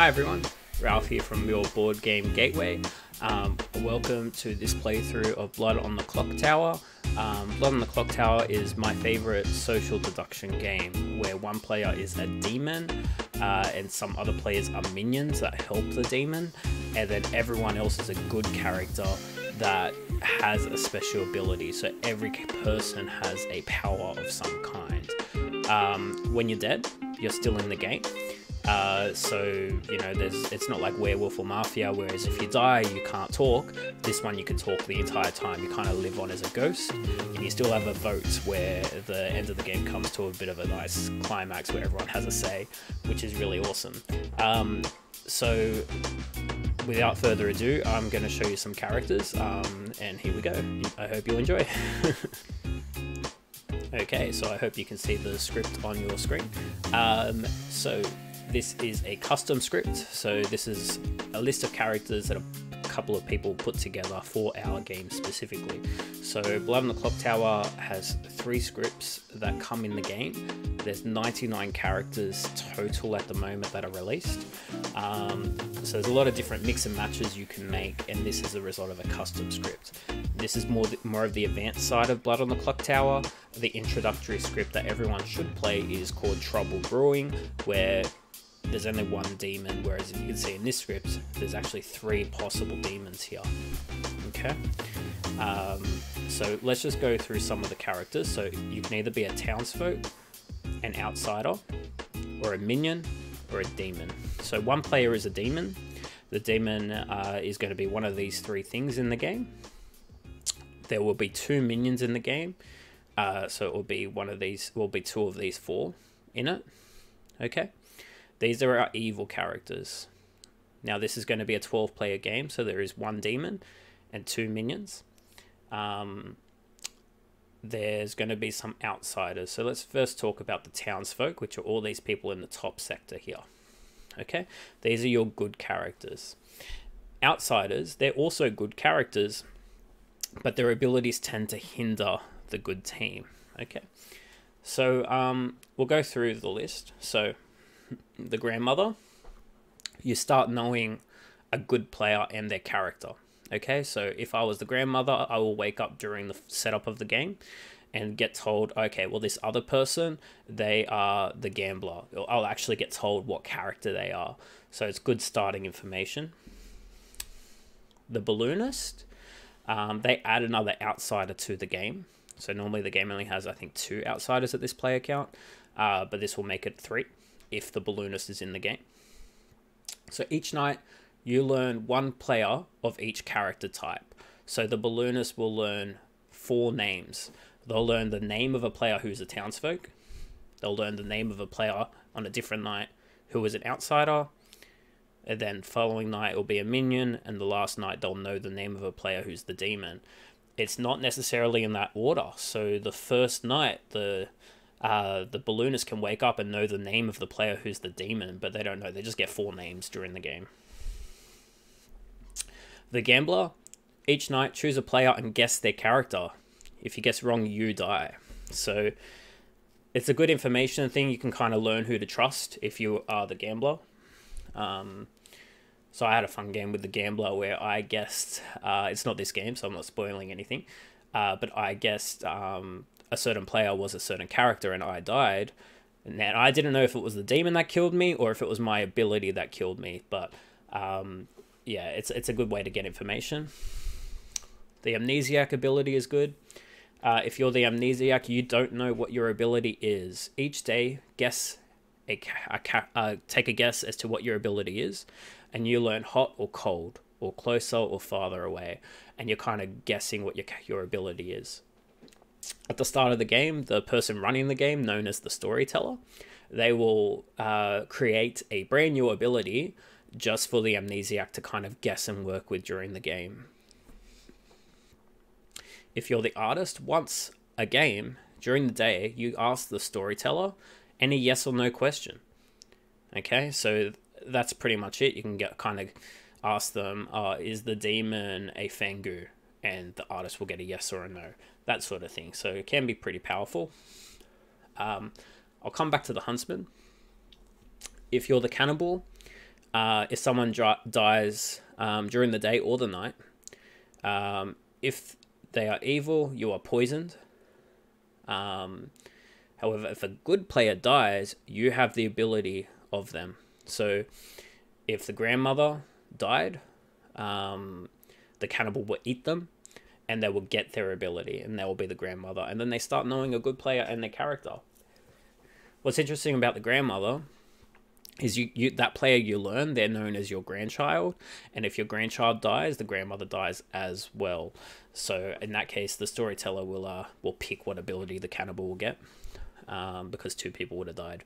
Hi everyone, Ralph here from your board game gateway. Um, welcome to this playthrough of Blood on the Clocktower. Um, Blood on the Clocktower is my favorite social deduction game where one player is a demon uh, and some other players are minions that help the demon, and then everyone else is a good character that has a special ability. So every person has a power of some kind. Um, when you're dead, you're still in the game. Uh, so you know, there's it's not like Werewolf or Mafia, whereas if you die, you can't talk. This one you can talk the entire time. You kind of live on as a ghost, and you still have a vote where the end of the game comes to a bit of a nice climax where everyone has a say, which is really awesome. Um, so without further ado, I'm going to show you some characters, um, and here we go. I hope you enjoy. okay, so I hope you can see the script on your screen. Um, so this is a custom script, so this is a list of characters that a couple of people put together for our game specifically. So Blood on the Clocktower has three scripts that come in the game. There's 99 characters total at the moment that are released. Um, so there's a lot of different mix and matches you can make, and this is the result of a custom script. This is more more of the advanced side of Blood on the Clocktower. The introductory script that everyone should play is called Trouble Brewing, where there's only one demon, whereas if you can see in this script, there's actually three possible demons here. Okay, um, so let's just go through some of the characters. So you can either be a townsfolk, an outsider, or a minion, or a demon. So one player is a demon. The demon uh, is going to be one of these three things in the game. There will be two minions in the game. Uh, so it will be one of these, will be two of these four in it. Okay. These are our evil characters. Now this is going to be a 12 player game, so there is one demon and two minions. Um, there's going to be some outsiders. So let's first talk about the townsfolk, which are all these people in the top sector here. Okay, these are your good characters. Outsiders, they're also good characters, but their abilities tend to hinder the good team. Okay, so um, we'll go through the list. So the grandmother, you start knowing a good player and their character. Okay, so if I was the grandmother, I will wake up during the setup of the game and get told, okay, well, this other person, they are the gambler. I'll actually get told what character they are. So it's good starting information. The balloonist, um, they add another outsider to the game. So normally the game only has, I think, two outsiders at this player count, uh, but this will make it three if the balloonist is in the game. So each night you learn one player of each character type. So the balloonist will learn four names. They'll learn the name of a player who's a townsfolk. They'll learn the name of a player on a different night who is an outsider. And then following night will be a minion, and the last night they'll know the name of a player who's the demon. It's not necessarily in that order. So the first night, the uh, the balloonist can wake up and know the name of the player who's the demon, but they don't know. They just get four names during the game. The gambler, each night choose a player and guess their character. If you guess wrong, you die. So it's a good information thing. You can kind of learn who to trust if you are the gambler. Um, so I had a fun game with the gambler where I guessed, uh, it's not this game, so I'm not spoiling anything, uh, but I guessed um, a certain player was a certain character and I died. And then I didn't know if it was the demon that killed me or if it was my ability that killed me. But um, yeah, it's, it's a good way to get information. The amnesiac ability is good. Uh, if you're the amnesiac, you don't know what your ability is. Each day, guess a, a uh, take a guess as to what your ability is, and you learn hot or cold, or closer or farther away, and you're kind of guessing what your your ability is at the start of the game, the person running the game, known as the storyteller, they will uh, create a brand new ability just for the amnesiac to kind of guess and work with during the game. If you're the artist, once a game, during the day, you ask the storyteller any yes or no question. Okay, so that's pretty much it. You can get kind of ask them, uh, is the demon a Fang Gu? And the artist will get a yes or a no that sort of thing. So it can be pretty powerful. Um, I'll come back to the huntsman. If you're the cannibal, uh, if someone dies um, during the day or the night, um, if they are evil, you are poisoned. Um, however, if a good player dies, you have the ability of them. So, if the grandmother died, um, the cannibal will eat them, and they will get their ability, and they will be the grandmother. And then they start knowing a good player and their character. What's interesting about the grandmother is you, you that player you learn they're known as your grandchild and if your grandchild dies the grandmother dies as well so in that case the storyteller will uh will pick what ability the cannibal will get um, because two people would have died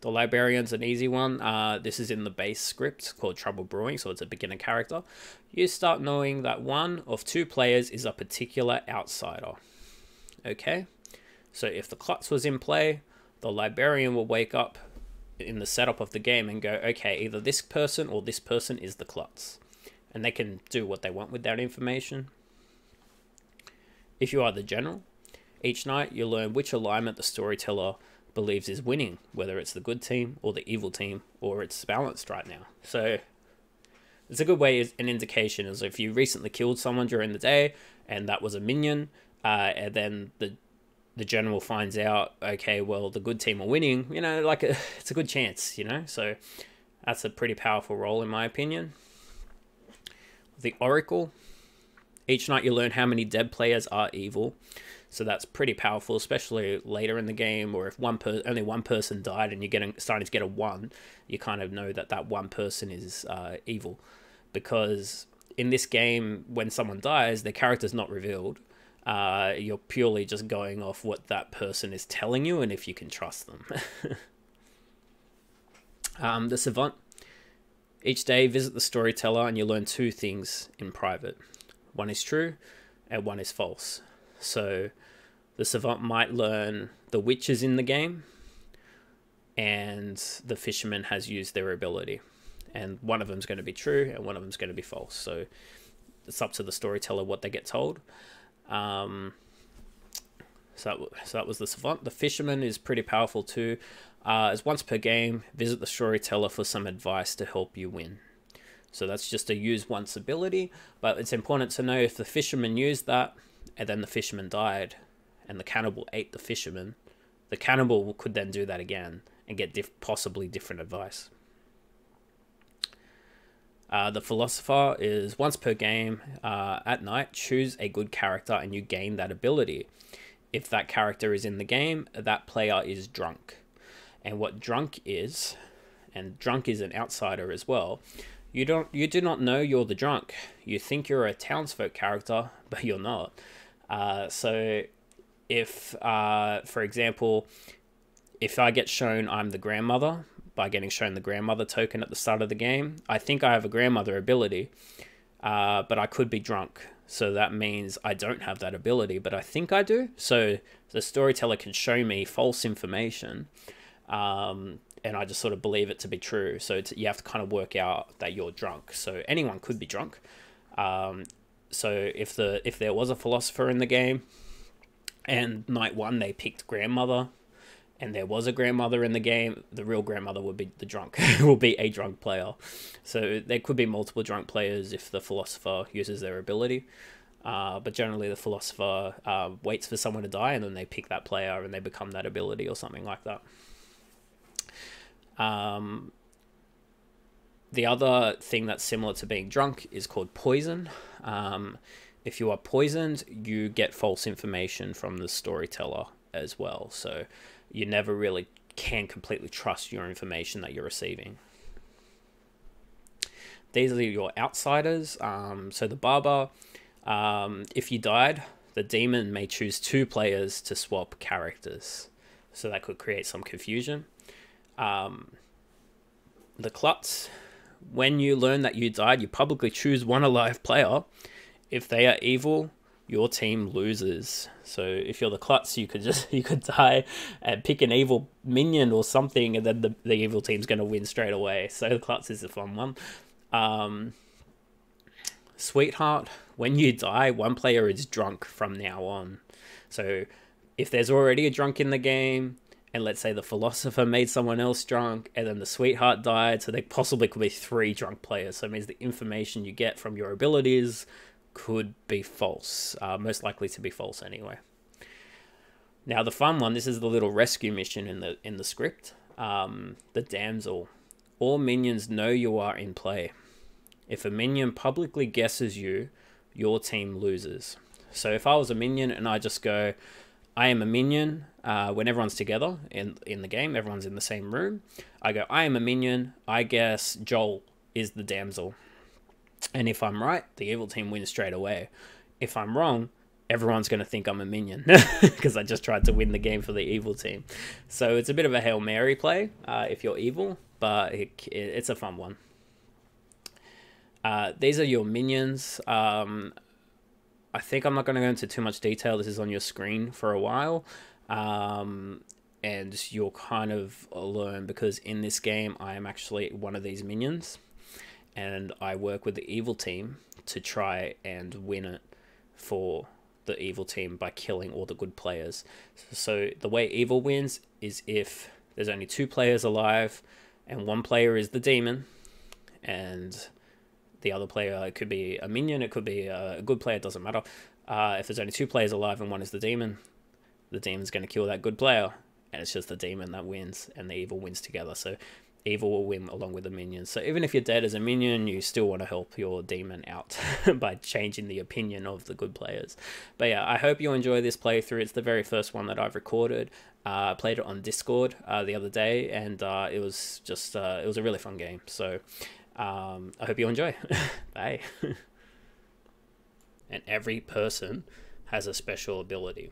the librarian's an easy one uh, this is in the base script called trouble brewing so it's a beginner character you start knowing that one of two players is a particular outsider okay so if the klutz was in play the librarian will wake up in the setup of the game and go, okay, either this person or this person is the klutz. And they can do what they want with that information. If you are the general, each night you learn which alignment the storyteller believes is winning, whether it's the good team or the evil team, or it's balanced right now. So it's a good way, is an indication is if you recently killed someone during the day and that was a minion, uh, and then the the general finds out, okay, well, the good team are winning, you know, like a, it's a good chance, you know. So that's a pretty powerful role, in my opinion. The Oracle. Each night you learn how many dead players are evil. So that's pretty powerful, especially later in the game, or if one per- only one person died and you're getting starting to get a one, you kind of know that that one person is uh, evil, because in this game, when someone dies, their character's not revealed, uh, you're purely just going off what that person is telling you and if you can trust them. um, the Savant. Each day, visit the storyteller and you learn two things in private. One is true and one is false. So the Savant might learn the witches in the game and the fisherman has used their ability. And one of them is going to be true and one of them is going to be false. So it's up to the storyteller what they get told. Um, so that, so that was the Savant. The Fisherman is pretty powerful too. Uh, as once per game, visit the Storyteller for some advice to help you win. So that's just a use once ability, but it's important to know if the Fisherman used that and then the Fisherman died and the cannibal ate the Fisherman, the cannibal could then do that again and get diff possibly different advice. Uh, the philosopher is once per game uh, at night, choose a good character and you gain that ability. If that character is in the game, that player is drunk. And what drunk is, and drunk is an outsider as well, you don't you do not know you're the drunk. You think you're a townsfolk character, but you're not. Uh, so if, uh, for example, if I get shown I'm the grandmother, by getting shown the grandmother token at the start of the game. I think I have a grandmother ability, uh, but I could be drunk. So that means I don't have that ability, but I think I do. So the storyteller can show me false information, um, and I just sort of believe it to be true. So you have to kind of work out that you're drunk. So anyone could be drunk. Um, so if the if there was a philosopher in the game, and night one they picked grandmother, and there was a grandmother in the game, the real grandmother would be the drunk, will be a drunk player. So there could be multiple drunk players if the philosopher uses their ability. Uh, but generally, the philosopher uh, waits for someone to die and then they pick that player and they become that ability or something like that. Um, the other thing that's similar to being drunk is called poison. Um, if you are poisoned, you get false information from the storyteller as well. So you never really can completely trust your information that you're receiving. These are your outsiders. Um, so the barber, um, if you died, the demon may choose two players to swap characters. So that could create some confusion. Um, the klutz, when you learn that you died, you publicly choose one alive player. If they are evil, your team loses. So if you're the klutz, you could just you could die and pick an evil minion or something, and then the, the evil team's going to win straight away. So the klutz is a fun one. Um, Sweetheart, when you die, one player is drunk from now on. So if there's already a drunk in the game, and let's say the philosopher made someone else drunk, and then the sweetheart died, so there possibly could be three drunk players. So it means the information you get from your abilities could be false, uh, most likely to be false anyway. Now the fun one, this is the little rescue mission in the in the script. Um, the damsel. All minions know you are in play. If a minion publicly guesses you, your team loses. So if I was a minion and I just go, I am a minion, uh, when everyone's together in, in the game, everyone's in the same room, I go, I am a minion, I guess Joel is the damsel. And if I'm right, the evil team wins straight away. If I'm wrong, everyone's going to think I'm a minion because I just tried to win the game for the evil team. So it's a bit of a Hail Mary play uh, if you're evil, but it, it, it's a fun one. Uh, these are your minions. Um, I think I'm not going to go into too much detail. This is on your screen for a while. Um, and you'll kind of learn because in this game, I am actually one of these minions. And I work with the evil team to try and win it for the evil team by killing all the good players. So the way evil wins is if there's only two players alive and one player is the demon and the other player. Could be a minion, it could be a good player, it doesn't matter. Uh, if there's only two players alive and one is the demon, the demon's going to kill that good player, and it's just the demon that wins, and the evil wins together. So evil will win along with the minions. So even if you're dead as a minion, you still want to help your demon out by changing the opinion of the good players. But yeah, I hope you enjoy this playthrough. It's the very first one that I've recorded. Uh, I played it on Discord uh, the other day, and uh, it was just uh, it was a really fun game. So um, I hope you enjoy. Bye. and every person has a special ability.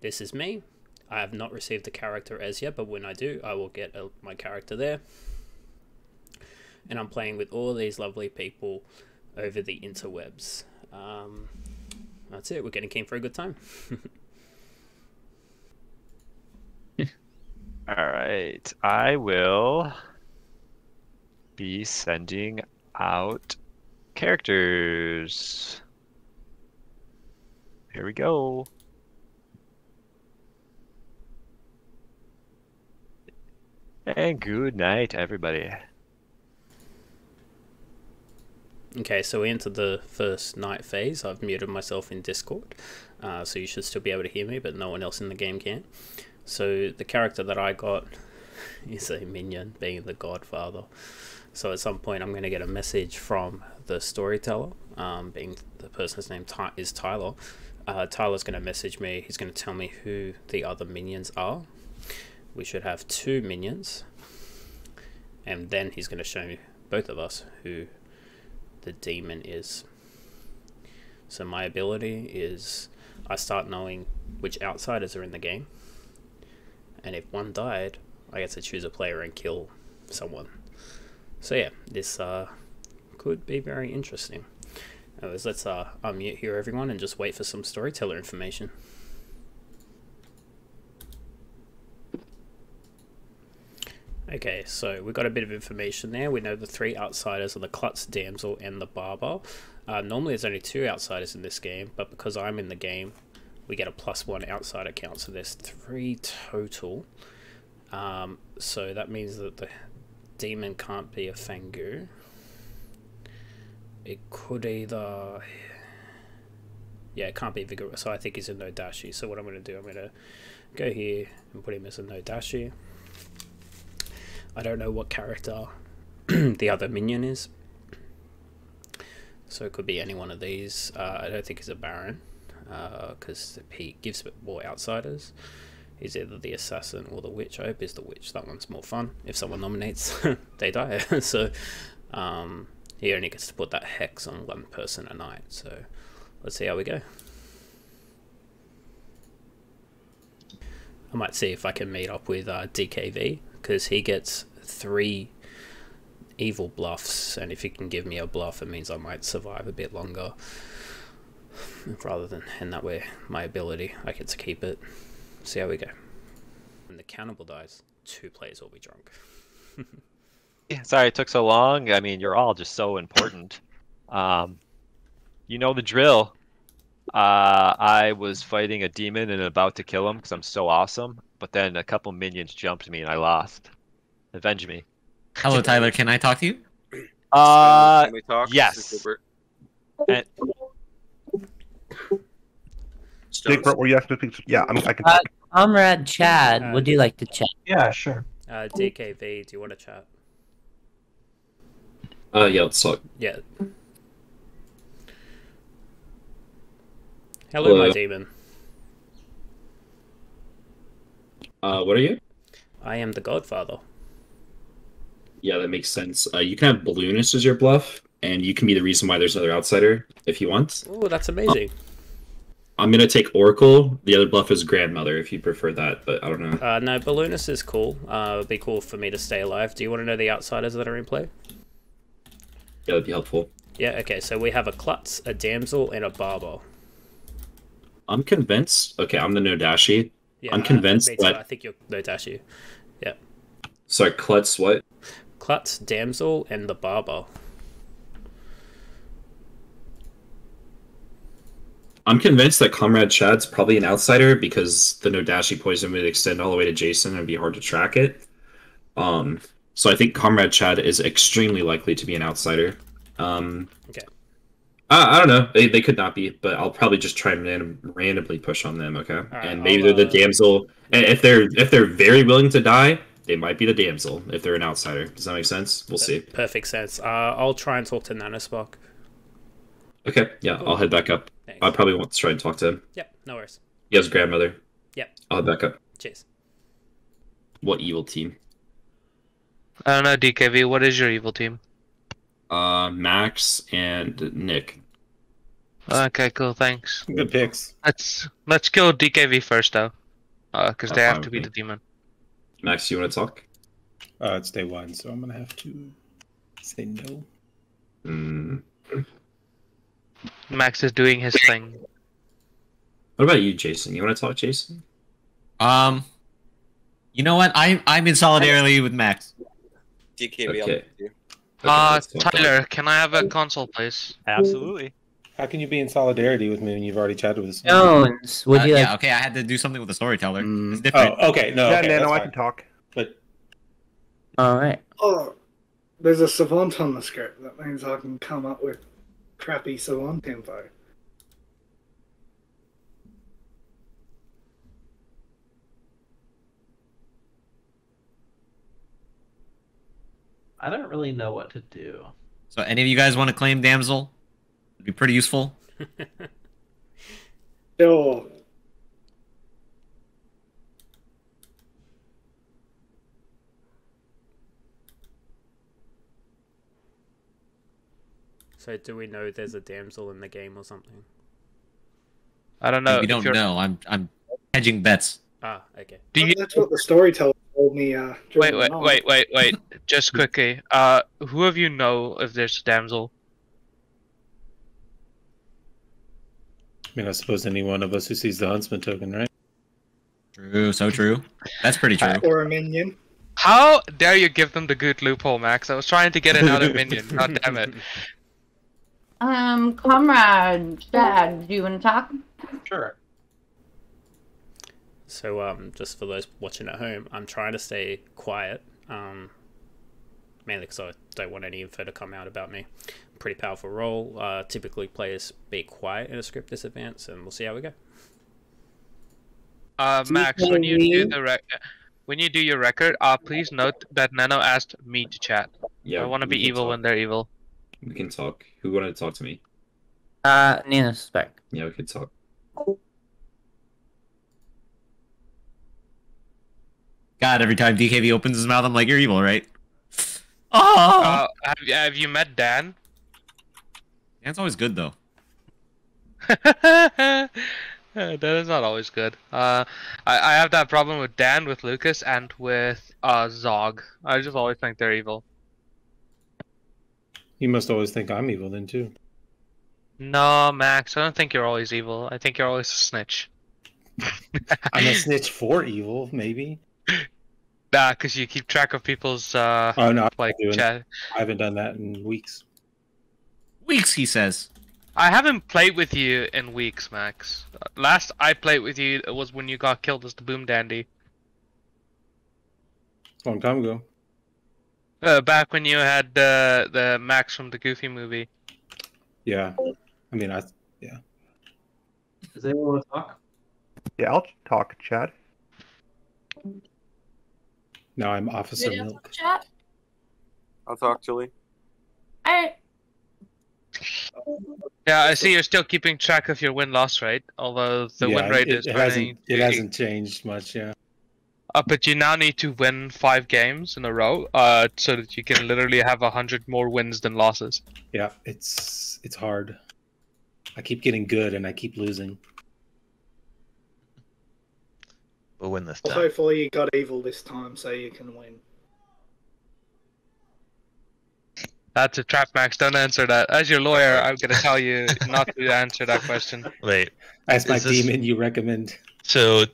This is me. I have not received a character as yet, but when I do, I will get a, my character there. And I'm playing with all these lovely people over the interwebs. Um, that's it. We're getting keen for a good time. all right. I will be sending out characters. Here we go. And good night, everybody. Okay, so we entered the first night phase. I've muted myself in Discord, uh, so you should still be able to hear me, but no one else in the game can. So the character that I got is a minion, being the Godfather. So at some point, I'm going to get a message from the storyteller, um, being the person's name is Tyler. Uh, Tyler's going to message me. He's going to tell me who the other minions are. We should have two minions, and then he's going to show both of us who the demon is. So my ability is I start knowing which outsiders are in the game, and if one died, I get to choose a player and kill someone. So yeah, this uh, could be very interesting. Anyways, let's uh, unmute here everyone and just wait for some storyteller information. Okay, so we've got a bit of information there. We know the three outsiders are the Klutz, Damsel, and the Barber. Uh, normally there's only two outsiders in this game, but because I'm in the game, we get a plus one outsider count, so there's three total. Um, so that means that the demon can't be a Fang Gu. It could either... Yeah, it can't be Vigor, so I think he's a No Dashii. So what I'm going to do, I'm going to go here and put him as a No Dashii. I don't know what character the other minion is. So it could be any one of these. Uh, I don't think he's a Baron, because uh, he gives a bit more outsiders He's either the assassin or the witch. I hope is the witch. That one's more fun. If someone nominates, they die. so um, he only gets to put that hex on one person a night. So let's see how we go. I might see if I can meet up with uh, DKV because he gets three evil bluffs, and if he can give me a bluff, it means I might survive a bit longer. Rather than, and that way, my ability, I get to keep it. See how we go. When the cannibal dies, two players will be drunk. yeah, sorry it took so long. I mean, you're all just so important. Um, you know the drill. Uh, I was fighting a demon and about to kill him because I'm so awesome. But then a couple minions jumped me and I lost. Avenge me. Hello, Tyler. Can I talk to you? Uh, Can we talk? yes. This and, Stones. Were you asking to speak? Yeah, I'm, I can. Uh, Comrade Chad, Uh, would you like to chat? Yeah, sure. Uh, DKV, do you want to chat? Uh, yeah, let's talk. Yeah. Hello, my demon. Uh, what are you? I am the Godfather. Yeah, that makes sense. Uh, you can have Balloonist as your bluff, and you can be the reason why there's another outsider if you want. Oh, that's amazing. I'm gonna take Oracle. The other bluff is Grandmother if you prefer that, but I don't know. Uh, no, Balloonist is cool. Uh, it'd be cool for me to stay alive. Do you want to know the outsiders that are in play? Yeah, that'd be helpful. Yeah, okay, so we have a Klutz, a Damsel, and a Barber. I'm convinced. Okay, I'm the No Dashii. Yeah, I'm convinced that- I think you're No Dashii. Sorry, Klutz. What? Klutz, Damsel, and the Barber. I'm convinced that Comrade Chad's probably an outsider because the No Dashii poison would extend all the way to Jason and be hard to track it. Um, so I think Comrade Chad is extremely likely to be an outsider. Um, Okay. I, I don't know. They, they could not be, but I'll probably just try and random, randomly push on them. Okay, right, and maybe I'll, they're the uh, damsel. And if they're if they're very willing to die, they might be the damsel. If they're an outsider, does that make sense? We'll see. Perfect sense. Uh, I'll try and talk to Nanospark. Okay, yeah, I'll head back up. Thanks. I probably want to try and talk to him. Yep, no worries. He has grandmother. Yep. I'll head back up. Cheers. What evil team? I don't know, DKV. What is your evil team? Uh, Max and Nick. Okay, cool. Thanks. Good picks. Let's let's kill DKV first, though, because they have to be me. the demon. Max, you want to talk? Uh, it's day one, so I'm gonna have to say no. Mm. Max is doing his thing. What about you, Jason? You want to talk, Jason? Um, you know what? I'm I'm in solidarity with Max. DKV, I'll Okay. Talk to you. Okay, uh. Tyler, can I have a console, please? absolutely. How can you be in solidarity with me when you've already chatted with us? Jones, would Uh, you like? yeah, okay. I had to do something with the storyteller. Mm, It's different. Oh, okay. No, yeah, okay, Nano, I can talk. But All right. Oh, there's a savant on the script. That means I can come up with crappy savant info. I don't really know what to do. So, any of you guys want to claim damsel? It'd be pretty useful. Sure. So, do we know there's a damsel in the game or something? I don't know. we don't you're- know. I'm I'm hedging bets. Ah, okay. Do you That's what the storyteller told me. Uh, wait, during wait, wait, wait, wait? Just quickly. Uh, who of you know if there's a damsel? I mean, I suppose any one of us who sees the huntsman token, right? True. So true. That's pretty true. Or a minion. How dare you give them the good loophole, Max? I was trying to get another minion. God damn it. Um, comrade Chad, do you want to talk? Sure. So, um, just for those watching at home, I'm trying to stay quiet, um, mainly because I don't want any info to come out about me. Pretty powerful role. Uh, typically, players be quiet in a script this advance, and we'll see how we go. Uh, Max, when you do the rec- when you do your record, uh, please note that Nano asked me to chat. Yeah, I want to be evil talk. when they're evil. We can talk. Who wanted to talk to me? Uh, Nanospark. Yeah, we could talk. God, every time DKV opens his mouth, I'm like, "You're evil, right?" Oh, Uh, have, you- have you met Dan? Dan's always good though. that is not always good. Uh, I, I have that problem with Dan, with Lucas, and with uh Zog. I just always think they're evil. You must always think I'm evil then too. No, Max, I don't think you're always evil. I think you're always a snitch. I'm a snitch for evil, maybe. Nah, because you keep track of people's uh Oh no, I'm like not doing. chat. I haven't done that in weeks. Weeks, he says. I haven't played with you in weeks, Max. Last I played with you was when you got killed as the Boomdandy. Long time ago. Uh, back when you had the the Max from the Goofy movie. Yeah. I mean, I. Yeah. Does anyone want to talk? Yeah, I'll talk, Chad. Now I'm Officer Video Milk. chat. I'll talk, Julie. I Yeah, I see you're still keeping track of your win loss rate, although the yeah, win rate it, is it hasn't. It hasn't changed much. Yeah. Uh, but you now need to win five games in a row, uh, so that you can literally have a hundred more wins than losses. Yeah. It's it's hard. I keep getting good and I keep losing. We'll win this Well, time. hopefully you got evil this time so you can win. That's a trap, Max. Don't answer that. As your lawyer, I'm gonna tell you not to answer that question. Wait. As my this- demon. You recommend? So,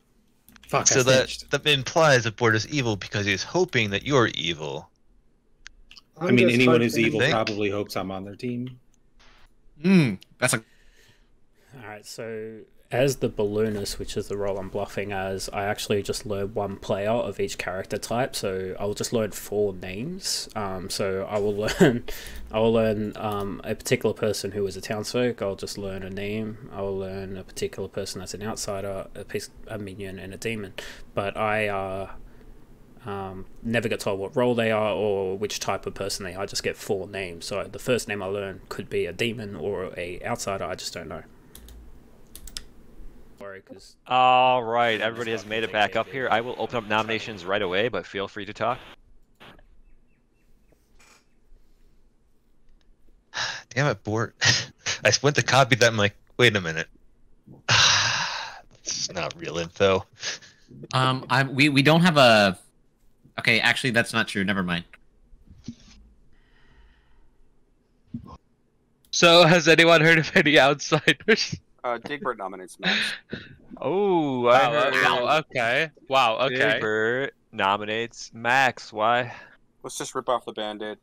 Fuck. so I that that implies that Bort is evil because he's hoping that you're evil. I mean, anyone who's evil Think? probably hopes I'm on their team. Hmm. That's a All right, so as the balloonist, which is the role I'm bluffing as, I actually just learned one player of each character type. So I'll just learn four names. Um, so I will learn, I will learn um, a particular person who is a townsfolk. I'll just learn a name. I will learn a particular person that's an outsider, a piece, a minion, and a demon. But I uh, um, never get told what role they are or which type of person they are. I just get four names. So the first name I learn could be a demon or a outsider. I just don't know. Sorry, because All right, everybody has made it back up here. I will open up nominations right away, but feel free to talk. Damn it, Bort. I went to copy that. I'm like, wait a minute. this is not real info. um. I we we don't have a. Okay, actually, that's not true. Never mind. So, has anyone heard of any outsiders? Uh, Digbert nominates Max. Oh, I Wow, heard wow, okay. Wow, okay. Bert nominates Max. Why? Let's just rip off the band-aid.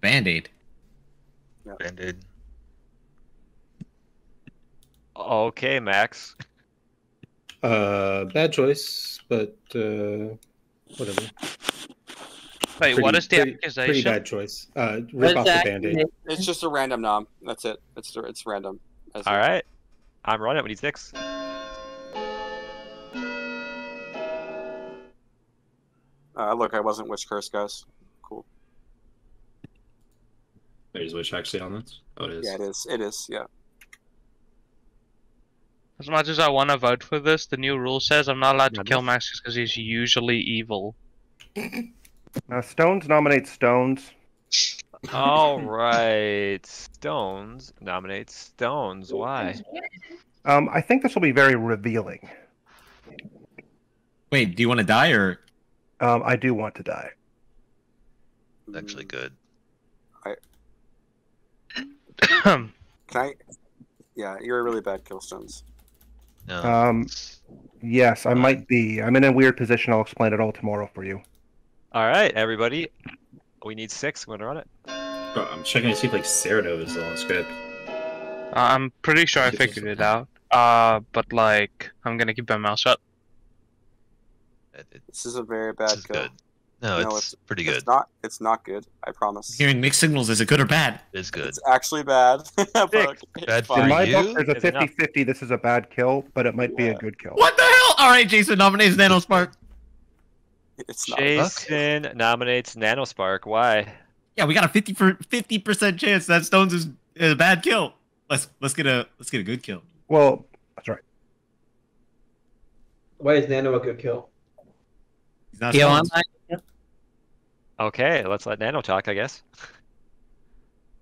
Band aid. Band-Aid. Okay, Max. Uh, bad choice, but uh, whatever. Wait, what Pretty- is the pretty- accusation? Pretty bad choice. Uh, rip What's off the that? band-aid. It's just a random nom. That's it. It's it's random. That's All it. right, I'm running. We need six. Uh, look, I wasn't Witch Curse, guys. Cool. There's which actually on this. Oh, it is. Yeah, it is. It is. Yeah. As much as I want to vote for this, the new rule says I'm not allowed to Yeah, kill this- Max because he's usually evil. Now, Stones nominate Stones. All right, Stones nominates Stones. Why? Um, I think this will be very revealing. Wait, do you want to die or? Um, I do want to die. It's actually good. Can I? Yeah, you're a really bad kill, Stones. No. Um, yes, I might be. I'm in a weird position. I'll explain it all tomorrow for you. All right, everybody. We need six. I'm gonna run it. Bro, I'm checking to see if like Cerato is on the script. Uh, I'm pretty sure I figured it out. Uh, but like, I'm gonna keep my mouth shut. It- it- This is a very bad this kill. good. No, No, it's, pretty good. It's not. It's not good. I promise. Hearing mixed signals is it good or bad? It's good. It's actually bad. but it's Bad fine. In my you? book, there's a 50-50. This is a bad kill, but it might be a good kill. What the hell? All right, Jason nominates Nanospark. It's not. Jason nominates Nanospark. Why? Yeah, we got a 50 for 50% chance that Stones is is a bad kill. Let's let's get a let's get a good kill. Well, that's right. Why is Nano a good kill? He's not Kill Stones. Okay, let's let Nano talk. I guess.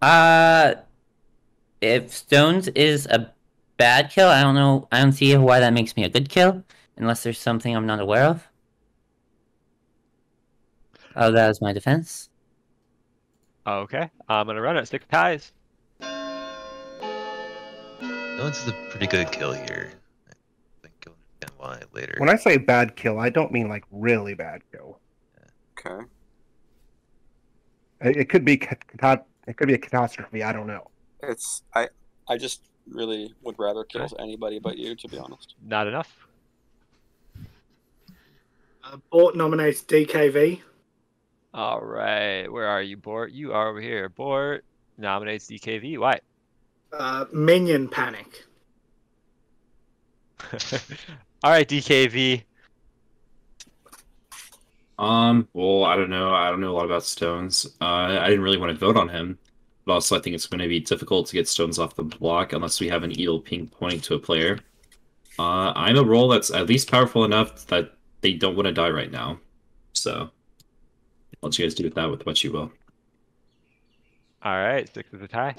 Uh, if Stones is a bad kill, I don't know. I don't see why that makes me a good kill, unless there's something I'm not aware of. Oh, that was my defense. Okay, I'm gonna run it. Stick to ties. Stones is a pretty good kill here. I think you'll understand why later. When I say bad kill, I don't mean like really bad kill. Okay. It, it could be cat- cat- it could be a catastrophe. I don't know. It's I. I just really would rather kill anybody but you, to be honest. Not enough. Uh, Bort nominates DKV. All right, where are you, Bort? You are over here. Bort nominates DKV. Why? Uh, minion panic. All right, DKV. Um, well, I don't know. I don't know a lot about Stones. Uh, I didn't really want to vote on him, but also I think it's going to be difficult to get Stones off the block unless we have an eel pink pointing to a player. Uh, I'm a role that's at least powerful enough that they don't want to die right now. So, I'll let you guys do with that with what you will. All right, six is a tie.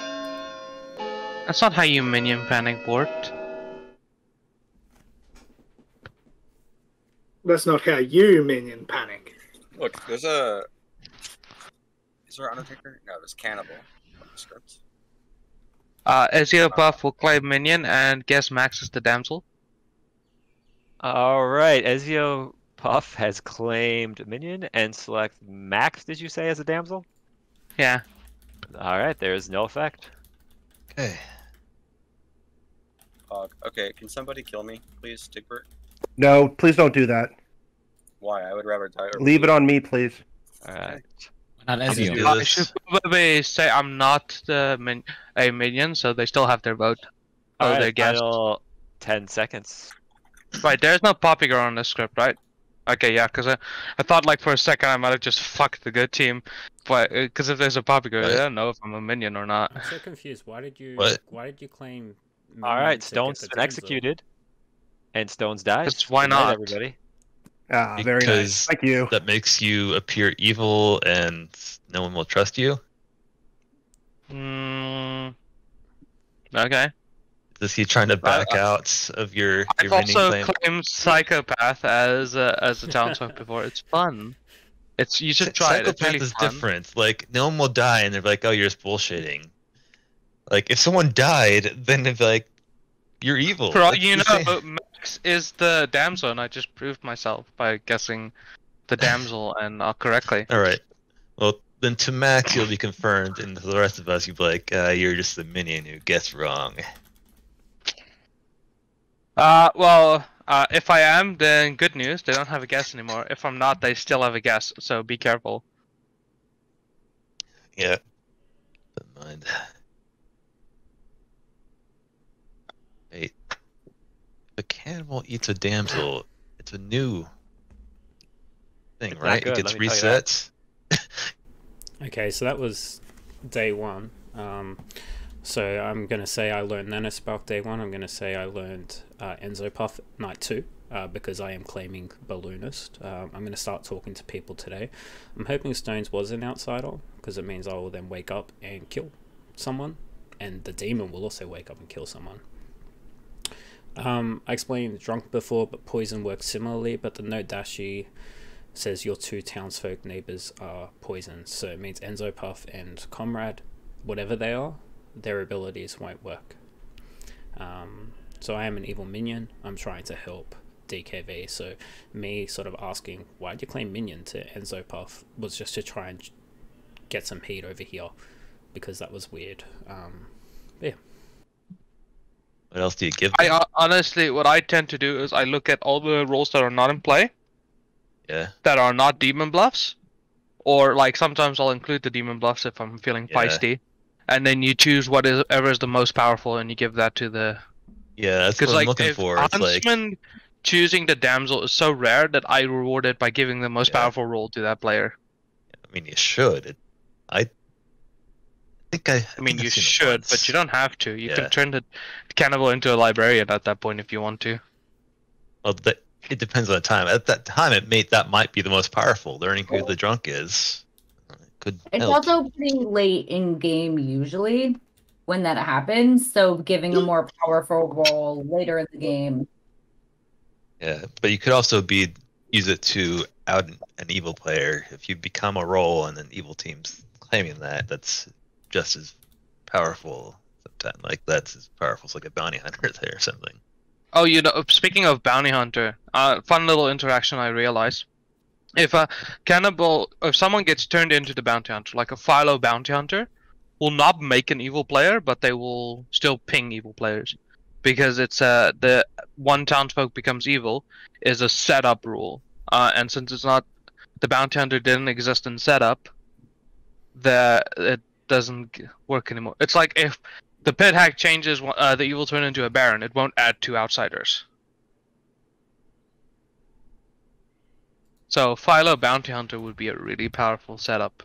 That's not how you minion panic worked. That's not how you minion panic. Look, there's a. Is there Undertaker? No, there's Cannibal on the script. Uh, Ezio buff will claim minion and guess Max is the damsel. All right, Ezio Puff has claimed minion and select Max. Did you say as a damsel? Yeah. All right, there is no effect. Okay. Uh, okay, can somebody kill me, please, Digbert? No, please don't do that. Why? I would rather die. Leave it on me, please. All right. Not Can you Ezio. do I this? should probably say I'm not the min- a minion, so they still have their vote. Oh, right, their guess. final ten seconds. Right, there's no Poppy Grower on this script, right? Okay, yeah, because I, I thought like for a second I might have just fucked the good team, but because if there's a Poppy Grower, I don't know if I'm a minion or not. I'm so confused. Why did you? What? Why did you claim? All minion right, to get Stone's been damsel? executed, and Stones dies. Just why Good night, not? everybody? Ah, very nice. Thank you. that makes you appear evil and no one will trust you. Mm, okay. Is he trying to back out of your, your I've also claim? claimed psychopath as a, as a townsfolk before. It's fun. It's you should try it. Psychopath really is fun. different. Like no one will die, and they're like, "Oh, you're just bullshitting." Like if someone died, then they'd be like, "You're evil." For all That's you know. Max is the damsel, and I just proved myself by guessing the damsel and uh, correctly. All right. Well, then to Max, you'll be confirmed, and to the rest of us, you'll be like, uh, "You're just the minion who gets wrong." Uh, well, uh, if I am, then good news. They don't have a guess anymore. If I'm not, they still have a guess. So be careful. Yeah. Don't mind. Wait. If a cannibal eats a damsel, it's a new thing, It's right? it gets let me tell you that. reset. Okay, so that was day one. Um, so I'm gonna say I learned Nanospark day one. I'm gonna say I learned uh, Enzo Puff night two. Uh, because I am claiming balloonist, um, I'm going to start talking to people today. I'm hoping Stones was an outsider because it means I will then wake up and kill someone, and the demon will also wake up and kill someone. Um, I explained drunk before, but poison works similarly. But the No Dashii says your two townsfolk neighbors are poisoned, so it means Enzo Puff and Comrade, whatever they are, their abilities won't work. Um, so I am an evil minion. I'm trying to help DKV. So me sort of asking why would you claim minion to Enzo Puff was just to try and get some heat over here because that was weird. Um, yeah. What else do you give? I uh, honestly, what I tend to do is I look at all the roles that are not in play, Yeah. that are not demon bluffs, or like sometimes I'll include the demon bluffs if I'm feeling Yeah. feisty, and then you choose whatever is the most powerful and you give that to the. Yeah, that's Because what I'm like looking if for. It's like Huntsman choosing the damsel is so rare that I reward it by giving the most Yeah. powerful role to that player. I mean, you should. It, I think I. I, I mean, you I've seen it should, but you don't have to. You Yeah. can turn the cannibal into a librarian at that point if you want to. Well, that, it depends on the time. At that time, it may that might be the most powerful. Learning who the drunk is could It's help. also pretty late in game usually when that happens, so giving a more powerful role later in the game. Yeah, but you could also be use it to out an, an evil player if you become a role and an evil teams claiming that. That's just as powerful. Sometimes, like that's as powerful as like a bounty hunter there or something. Oh, you know, speaking of bounty hunter, uh, fun little interaction I realized. If a cannibal, if someone gets turned into the bounty hunter, like a Philo bounty hunter, will not make an evil player, but they will still ping evil players because it's uh the one townsfolk becomes evil is a setup rule, uh, and since it's not the bounty hunter didn't exist in setup, the it doesn't work anymore. It's like if the Pit-Hag changes uh, the evil turn into a baron, it won't add two outsiders. So Philo bounty hunter would be a really powerful setup.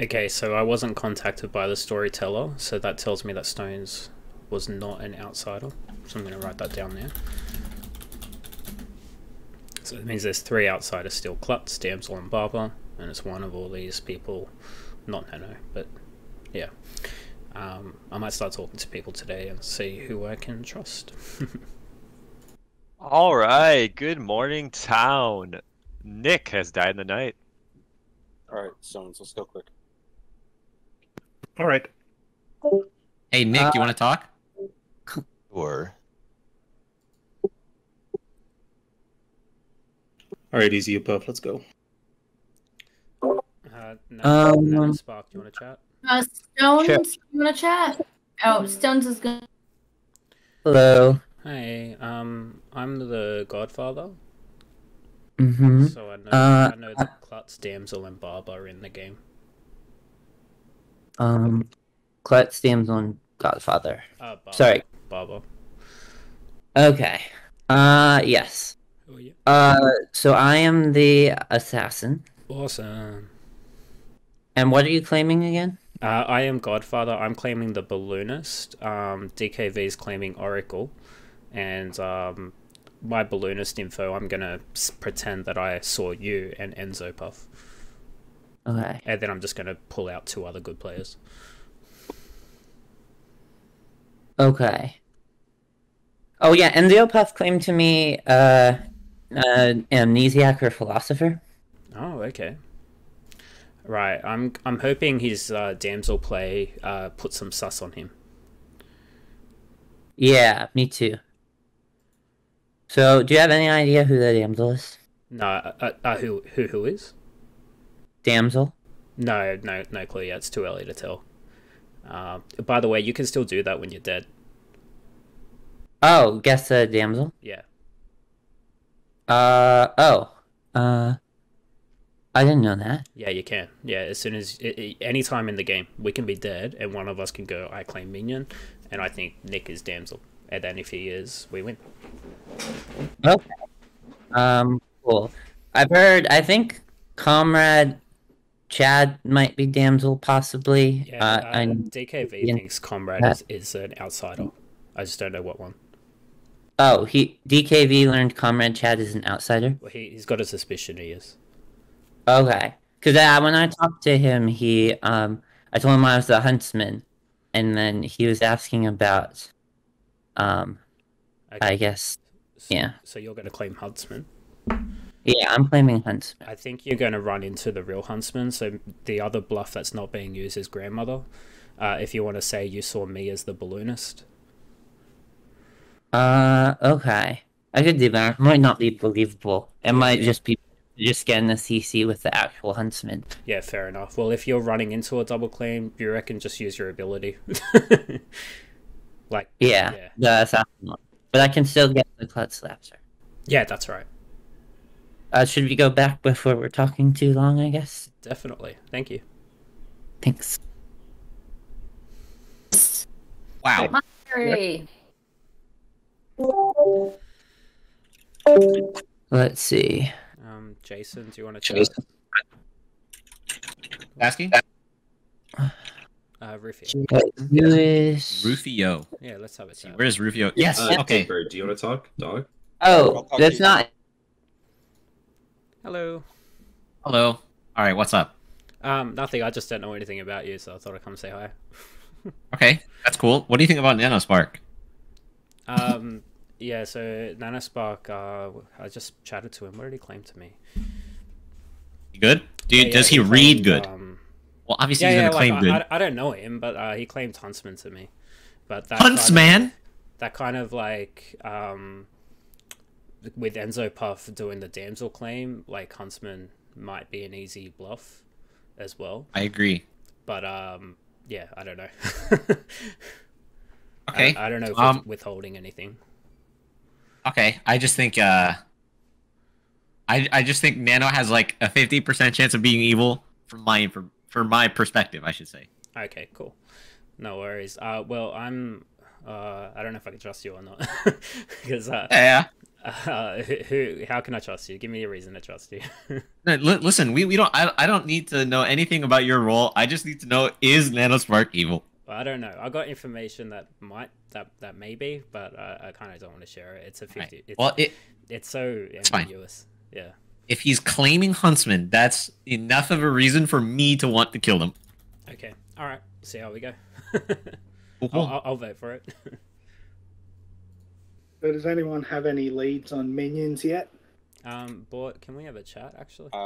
Okay, so I wasn't contacted by the storyteller, so that tells me that Stones was not an outsider. So I'm going to write that down there. So it means there's three outsiders still Klutz, Damsel, and Barber, and it's one of all these people. Not Nano, but yeah. Um, I might start talking to people today and see who I can trust. All right. Good morning, town. Nick has died in the night. All right, Stones, let's go quick. All right. Hey Nick, Uh, you want to talk? Or All right, easy above. Let's go. Uh, Nano, Um, Nanospark, do you want to chat? Uh, Stones, Sure. you wanna chat? Oh, Stones is good. Hello. Hey, um, I'm the Godfather, Mm-hmm. so I know Uh, I know that Klutz, Damsel, and Barber are in the game. Um, Klutz Damsel and Godfather. Uh, Barber, Sorry. Barber. Okay. Uh, yes. Who are you? Uh, so I am the assassin. Awesome. And what are you claiming again? Uh, I am Godfather. I'm claiming the balloonist. Um, DKV is claiming Oracle, and um, my balloonist info. I'm gonna pretend that I saw you and Enzo Puff, Okay. and then I'm just gonna pull out two other good players. Okay. Oh yeah, and Puff claimed to me, uh, uh, amnesiac or philosopher. Oh, okay. Right. I'm I'm hoping his uh, damsel play uh, put some sus on him. Yeah, me too. So, do you have any idea who the damsel is? No, uh, uh, who who who is? Damsel? No, no, no clue yet. It's too early to tell. Uh, by the way, you can still do that when you're dead. Oh, guess the damsel. Yeah. Uh oh. Uh, I didn't know that. Yeah, you can. Yeah, as soon as any time in the game, we can be dead, and one of us can go. I claim minion, and I think Nick is damsel, and then if he is, we win. Okay. Um, cool. I've heard. I think Comrade Chad might be damsel, possibly. Yeah, uh, uh, and DKV yeah. thinks comrade is, is an outsider. I just don't know what one. oh, he DKV learned Comrade Chad is an outsider. Well, he he's got a suspicion he is. Okay, because uh, when I talked to him, he um, I told him I was the huntsman, and then he was asking about, um, I guess, yeah, So you're going to claim huntsman. Yeah, I'm claiming huntsman. I think you're going to run into the real huntsman. So the other bluff that's not being used is grandmother. Uh, if you want to say you saw me as the balloonist. Uh, okay, I could do that. It might not be believable. It might just be just getting the CC with the actual huntsman. Yeah, fair enough. Well, if you're running into a double claim, you reckon just use your ability. like Yeah, yeah, the assassin one. But I can still get the Klutz Lapser. yeah, that's right. Uh, should we go back before we're talking too long? I guess. Definitely. Thank you. Thanks. Wow. Hurry. Let's see. Um, Jason, do you want to chat? Jason. Asking? Uh, Rufio. Who is? Rufio. Yeah, let's have a chat. Where's Rufio? Yes. Uh, okay. Do you want to talk, dog? Oh, that's not. Hello. Hello. All right. What's up? Um, nothing. I just don't know anything about you, so I thought I'd come say hi. Okay, that's cool. What do you think about Nanospark? Um, yeah. So Nanospark. Uh, I just chatted to him. What did he claim to me? You good? Do you, Yeah, does yeah, he, he read good? um, well, obviously yeah, he's gonna claim like, good. I, I, don't know him, but uh, he claimed Huntsman to me. But that kind of- Huntsman? that kind of like um, with Enzo Puff doing the damsel claim, like Huntsman might be an easy bluff. as well. I agree. But um, yeah, I don't know. Okay, I, I don't know if um, it's withholding anything. Okay, I just think uh I I just think Nano has like a 50% chance of being evil from my for, for my perspective, I should say. Okay, cool. No worries. Uh, well, I'm. Uh, I don't know if I can trust you or not, because uh, Yeah. Uh, who, who? How can I trust you? Give me a reason to trust you. No, li- listen, we, we don't I, I don't need to know anything about your role. I just need to know is Nanospark evil? I don't know. I got information that might that that may be, but uh, I kind of don't want to share it. It's a fifty. It's, Well, it- it's so fine. ambiguous. Yeah. If he's claiming Huntsman, that's enough of a reason for me to want to kill him. Okay. All right. See how we go. I'll, I'll, I'll vote for it. So does anyone have any leads on minions yet? um, Bort, can we have a chat actually? Uh,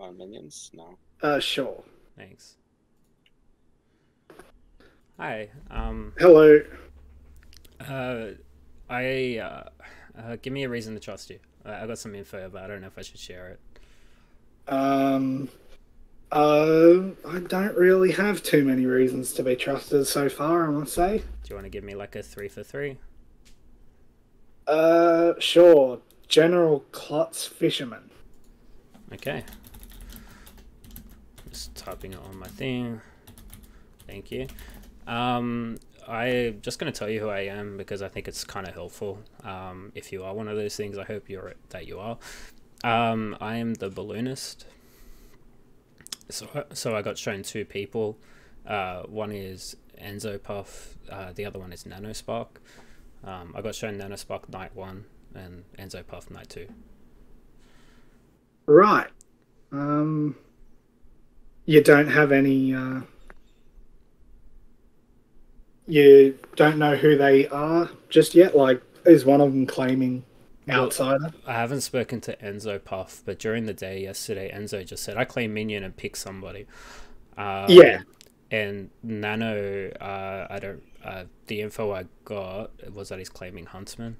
on minions? No. Uh, sure. Thanks. Hi. Um. Hello. Uh, I uh, uh, give me a reason to trust you. I, I got some info, but I don't know if I should share it. Um, uh, I don't really have too many reasons to be trusted so far, I must say. Do you want to give me like a three for three? Uh, sure. General Klutz Fisherman. Okay. Just typing it on my thing. Thank you. Um, I'm just going to tell you who I am because I think it's kind of helpful. Um, if you are one of those things, I hope you're that you are. Um, I am the balloonist. So, so I got shown two people. Uh, one is Enzo Puff. Uh, the other one is Nanospark. Um, I got shown Nanospark night one and Enzo Puff night two. Right. Um, you don't have any, uh, you don't know who they are just yet? Like, is one of them claiming outsider? I haven't spoken to Enzo Puff, but during the day yesterday, Enzo just said, I claim minion and pick somebody. Um, Yeah. And Nano, uh, I don't, uh, the info I got was that he's claiming Huntsman.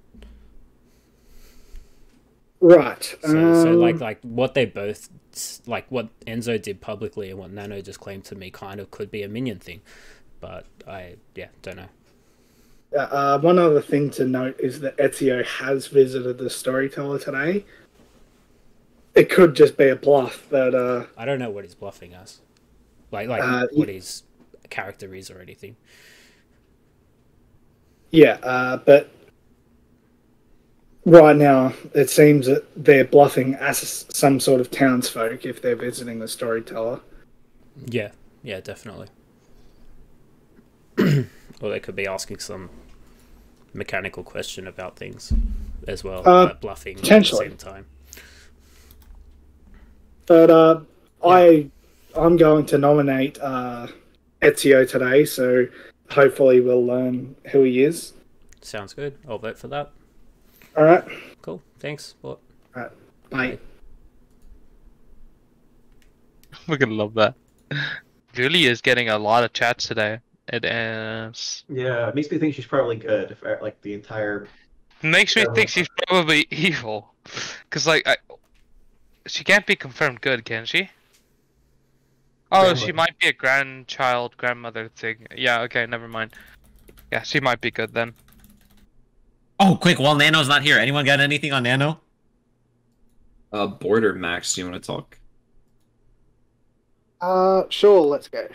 Right. So, so um, like, like what they both, like what Enzo did publicly and what Nano just claimed to me kind of could be a minion thing. But I, yeah, don't know. Uh, one other thing to note is that Ezio has visited the storyteller today. It could just be a bluff that uh, I don't know what he's bluffing us. Like, like Uh, what his character is or anything. Yeah, uh, but right now it seems that they're bluffing as some sort of townsfolk if they're visiting the storyteller. Yeah, yeah, definitely. or they could be asking some mechanical question about things as well, Uh, but bluffing potentially. at the same time. But uh, I, I'm going to nominate uh, Ezio today, so hopefully we'll learn who he is. Sounds good. I'll vote for that. All right. Cool. Thanks. What? All right. Bye. We're gonna love that. Julie is getting a lot of chats today. It is. Yeah, it makes me think she's probably good. If, uh, like the entire. Makes me think she's probably evil. Cause like I, she can't be confirmed good, can she? Oh, she might be a grandchild, grandmother thing. Yeah. Okay. Never mind. Yeah, she might be good then. Oh, quick, while Nano's not here, anyone got anything on Nano? Uh, Border Max, do you want to talk? Uh, sure. Let's go.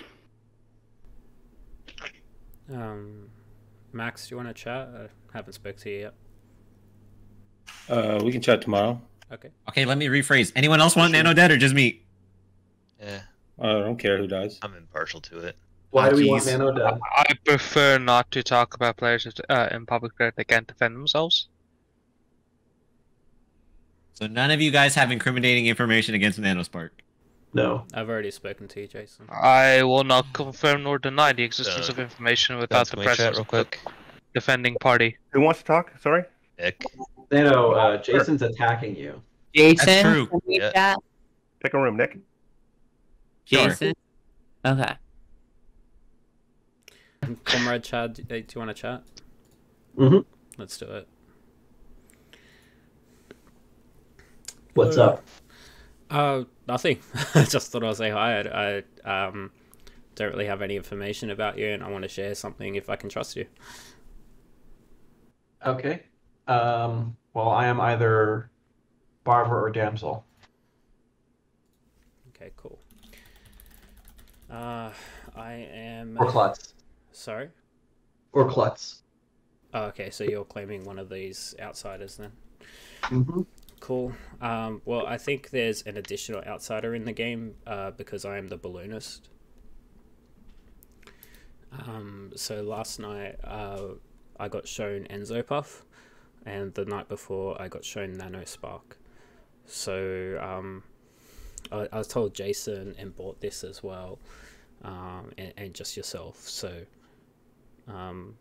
Um, Max, do you want to chat? I haven't spoke to you yet. Uh, we can chat tomorrow. Okay. Okay, let me rephrase. Anyone else want Nano dead or just me? Yeah, I don't care who dies. I'm impartial to it. Why do we want jeez. Nano dead? I prefer not to talk about players uh, in public where they can't defend themselves. So none of you guys have incriminating information against Nanospark. No. I've already spoken to you, Jason. I will not confirm nor deny the existence Uh, of information without Guys, the can we chat presence real quick? the defending party. Who wants to talk? Sorry. Nick. Nano, uh, Jason's attacking you. Jason, That's true. Yeah. chat? Pick a room, Nick. Sure. Jason. Okay. Comrade Chad, do do you want to chat? Mm-hmm. Let's do it. What's Uh, up? Uh, nothing. I just thought I'd say hi. I, I um, don't really have any information about you, and I want to share something if I can trust you. Okay. Um, well, I am either Barber or Damsel. Okay, cool. Uh, I am. Or Klutz. Sorry. Or Klutz. Oh, okay, so you're claiming one of these outsiders then. Mm-hmm. Cool. Um, well, I think there's an additional outsider in the game uh, because I am the balloonist. Um, so last night uh, I got shown Enzo Puff, and the night before I got shown Nanospark. So um, I, I told Jason and Bort this as well, um, and, and just yourself. So um,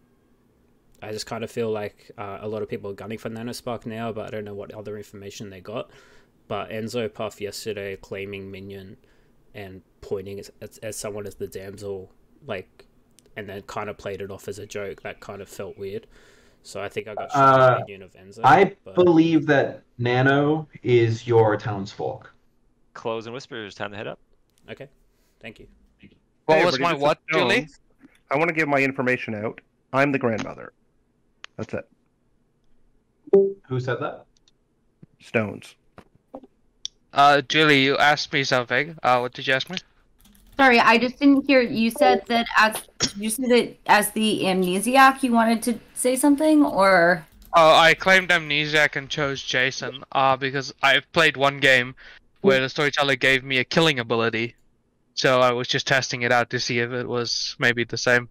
I just kind of feel like uh, a lot of people are gunning for Nanospark now, but I don't know what other information they got. But Enzo Puff yesterday claiming Minion and pointing as someone as the damsel, like, and then kind of played it off as a joke. That kind of felt weird. So I think I got shot Uh, Minion of Enzo. I but- believe that Nano is your townsfolk. Close and whispers. Time to head up. Okay, thank you. What Hey, was my what, Julie? I want to give my information out. I'm the grandmother. That's it. Who said that? Stones. Uh, Julie, you asked me something. Uh, what did you ask me? Sorry, I just didn't hear. You said that as you said that as the amnesiac, you wanted to say something, or Oh, I claimed Amnesiac and chose Jason. Uh, because I've played one game where the storyteller gave me a killing ability, so I was just testing it out to see if it was maybe the same.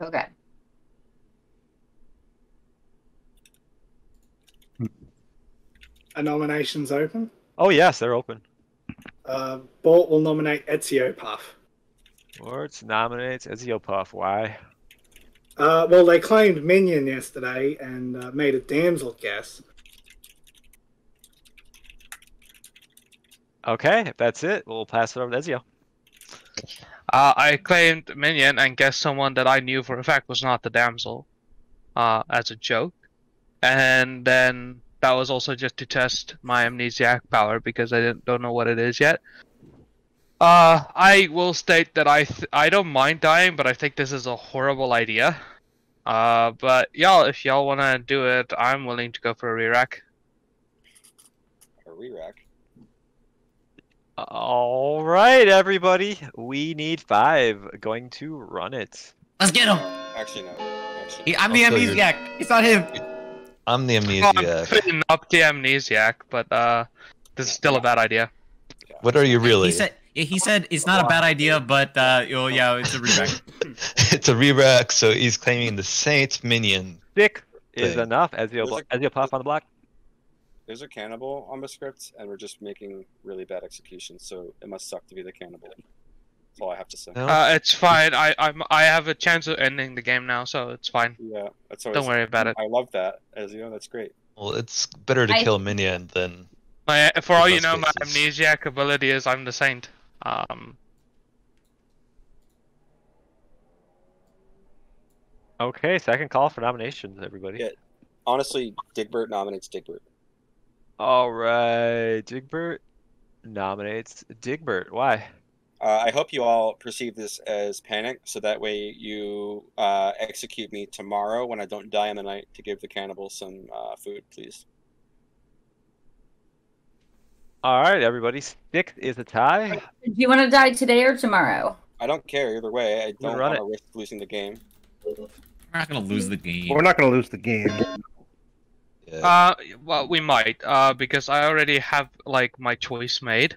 okay. Are nominations open? Oh yes, they're open. Uh, Bort will nominate Ezio Puff. Bort nominates Ezio Puff. Why? Uh, well, they claimed Minion yesterday and uh, made a damsel guess. Okay, if that's it, we'll pass it over to Ezio. Uh, I claimed Minion and guessed someone that I knew for a fact was not the damsel, uh, as a joke. And then that was also just to test my amnesiac power because I didn't don't know what it is yet. Uh, I will state that I th- I don't mind dying, but I think this is a horrible idea. Uh, but y'all, if y'all wanna do it, I'm willing to go for a re-rack. A re-rack. All right, everybody. We need five. Going to run it. Let's get him. Actually, no. Actually, He- I'm the amnesiac. It's not him. I'm the Well, I'm amnesiac. putting up the amnesiac, but uh, this is still a bad idea. What are you really? He said. He said it's not a bad idea, but uh, oh yeah, it's a reback. it's a re-rack, so he's claiming the Saint minion. Dick is Thing. enough. Ezio, There's blo- a- Ezio Puff on the block. There's a cannibal on the script, and we're just making really bad executions, so it must suck to be the cannibal. That's all I have to say. Uh, it's fine. I I'm I have a chance of ending the game now, so it's fine. Yeah, that's always, Don't worry about it. I love that, Ezio. That's great. Well, it's better to I- kill a minion than. My, for all you most know, my amnesiac ability is I'm the saint. Um, Okay, second call for nominations, everybody. Yeah. Honestly, Digbert nominates Digbert. All right, Digbert nominates Digbert. Why? Uh, I hope you all perceive this as panic, so that way you uh, execute me tomorrow when I don't die in the night to give the cannibals some uh, food, please. All right, everybody. Stick is a tie. Do you want to die today or tomorrow? I don't care either way. I don't want to risk losing the game. We're not gonna lose the game. We're not going to lose the game. Yeah. uh, well, we might. Uh, because I already have like my choice made,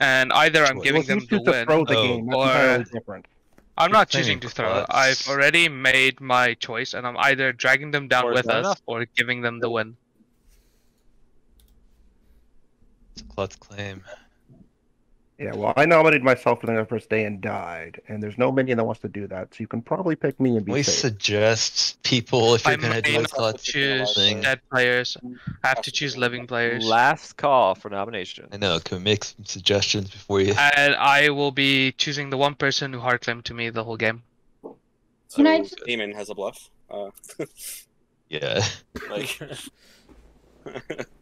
and either I'm Choice. giving Well, them you the choose to win. throw the Oh, game. That's or- entirely different. I'm You're not claiming choosing to throw. Klutz. I've already made my choice, and I'm either dragging them down Or with us enough? or giving them the win. It's a Klutz claim. Yeah, well, I nominated myself for the first day and died, and there's no minion that wants to do that, so you can probably pick me and be We safe. suggest people if you're gonna do a not Klutz choose thing. dead players. I have to choose living players. Last call for nomination. I know. Can we make some suggestions before you? And I will be choosing the one person who hard claimed to me the whole game. So Can I Demon has a bluff. Uh, Yeah. like,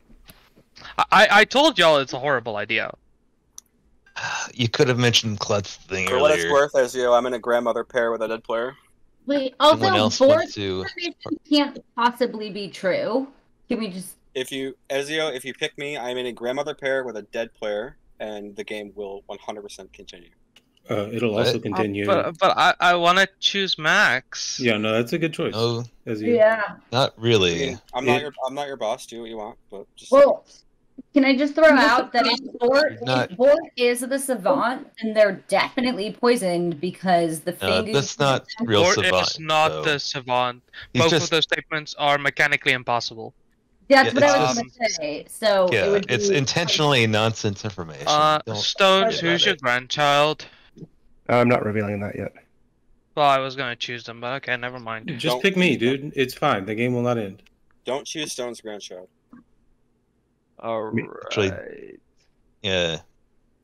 I I told y'all it's a horrible idea. You could have mentioned Klutz thing For what it's earlier. worth, as you, I'm in a grandmother pair with a dead player. Wait, Someone also, else board wants to. information can't possibly be true. Can we just? If you, Ezio, if you pick me, I'm in a grandmother pair with a dead player, and the game will 100% continue. Uh, it'll also What? continue. But but I I want to choose Max. yeah, no, that's a good choice. No, As you, Yeah. not really. I'm not It- your, I'm not your boss. Do what you want, but just Well, can I just throw out that if Bort, Not- if Bort is the savant, then they're definitely poisoned because the Uh, thing that's not real Or savant. is not though. the savant. He's Both just of those statements are mechanically impossible. That's Yeah, what I was just- gonna say. So it yeah. would It's be intentionally nonsense information. Uh, Don't Stones, who's your it. grandchild? I'm not revealing that yet. Well, I was gonna choose them, but okay, never mind. just Don't- pick me, dude. It's fine. The game will not end. don't choose Stone's grandchild. All Actually- right. Yeah.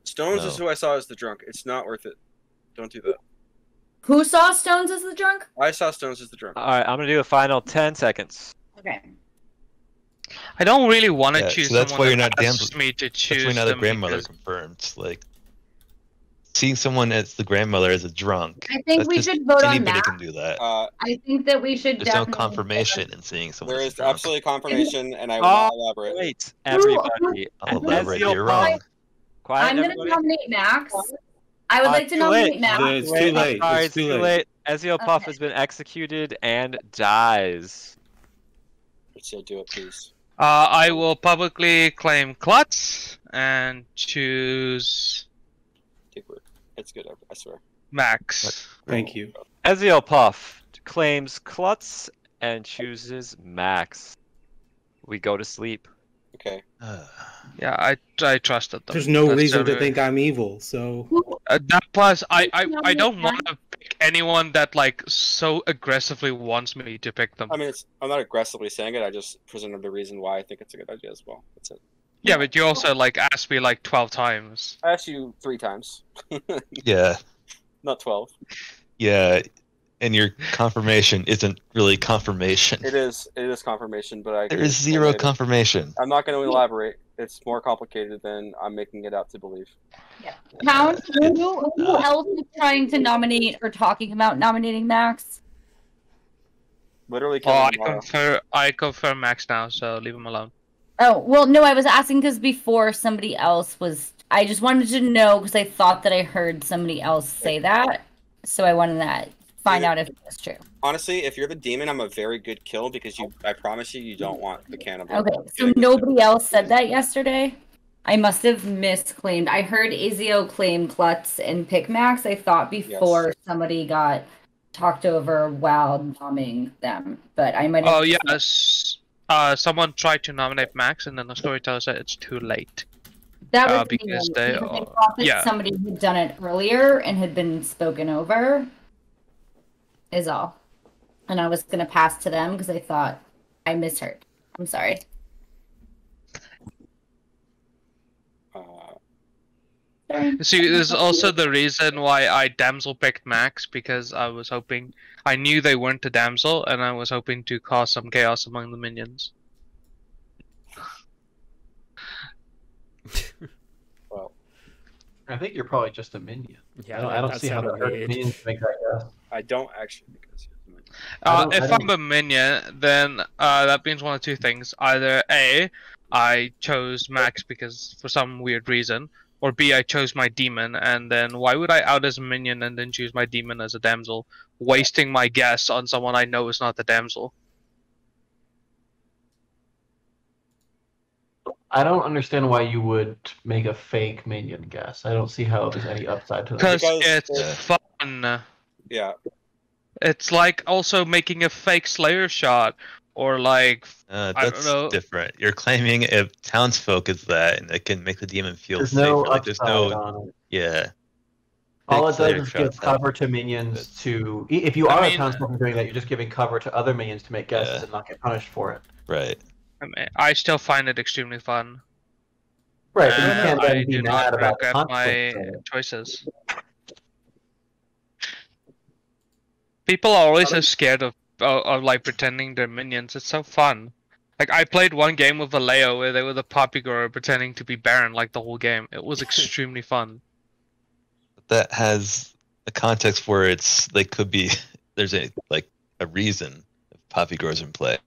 Stones is who I saw as the drunk. It's not worth it. Don't do that. who saw Stones as the drunk? I saw Stones as the drunk. All right. I'm gonna do a final ten seconds. Okay. I don't really want to Yeah, choose so that's someone why you're that not asks damn- me to That's choose why now the them grandmother because- confirmed. Like seeing someone as the grandmother as a drunk. I think we just- should vote on anybody that. can do that. Uh, I think that we should There's no confirmation in seeing someone There is drunk. absolutely confirmation, and I will not elaborate. Wait, everybody. I'll elaborate. Ezio You're Puff. wrong. Quiet, I'm gonna nominate Max. I would Uh, like to too nominate. Max. Yeah, it's too I'm late. Sorry, It's too late. Ezio Puff has been executed and dies. So do it, please. Uh, I will publicly claim Klutz and choose Take word. It's good. I- I swear. Max. Thank you. Ezio Puff claims Klutz and chooses Max. We go to sleep. Okay. Yeah, I I trusted them. There's no That's reason to think I'm evil, so Uh, that plus, I I, I don't want to pick anyone that like so aggressively wants me to pick them. I mean, it's. I'm not aggressively saying it. I just presented the reason why I think it's a good idea as well. That's it. Yeah, but you also like asked me like twelve times. I asked you three times, Yeah. not twelve. Yeah. And your confirmation isn't really confirmation. It is. It is confirmation, but I. There can is explain zero later. confirmation. I'm not going to elaborate. It's more complicated than I'm making it out to believe. Yeah. Count who, who not. else is trying to nominate or talking about nominating Max? Literally Oh, I tomorrow. confirm I confirm Max now, so leave him alone. Oh well, no, I was asking because before somebody else was. I just wanted to know because I thought that I heard somebody else say that, so I wanted to find Yeah. out if that's true. Honestly, if you're the demon, I'm a very good kill because you. I promise you, you don't want the cannibal. Okay, so nobody else said that yesterday. I must have misclaimed. I heard Ezio claim Klutz and pick Max. I thought before somebody got talked over while bombing them, but I might. have Oh yes. Uh, someone tried to nominate Max, and then the storyteller said it's too late. That was uh, me, because they because I are- thought that yeah. somebody had done it earlier and had been spoken over. Is all, and I was gonna pass to them because I thought I misheard. I'm sorry. Uh, See, there's also the reason why I damsel picked Max because I was hoping I knew they weren't a damsel, and I was hoping to cause some chaos among the minions. well, I think you're probably just a minion. Yeah, I don't, I don't see how sounded that hurt weird. minions to make that guess. I don't actually think it's. I Uh, if I'm a minion, then uh, that means one of two things: either A, I chose Max because for some weird reason, or B, I chose my demon, and then why would I out as a minion and then choose my demon as a damsel, wasting my guess on someone I know is not the damsel? I don't understand why you would make a fake minion guess. I don't see how there's any upside to that. Because Because it's it's- fun. Yeah, It's like also making a fake Slayer shot, or like Uh, I don't that's know. different. You're claiming if townsfolk is that, and it can make the demon feel There's safer. no like, there's no, on it. yeah. All Fake it Slayer does is give cover to minions to. If you I are mean- a townsperson doing that, you're just giving cover to other minions to make guesses Yeah. and not get punished for it. Right. I mean, I still find it extremely fun. Right, but you can't I be do mad not about regret my consequences of it. choices. People are always so scared of, of, of like pretending they're minions. It's so fun. Like I played one game with Vallejo where they were the poppy grower pretending to be Baron like the whole game. It was extremely fun. That has a context where it's they could be there's a like a reason if poppy grows in play.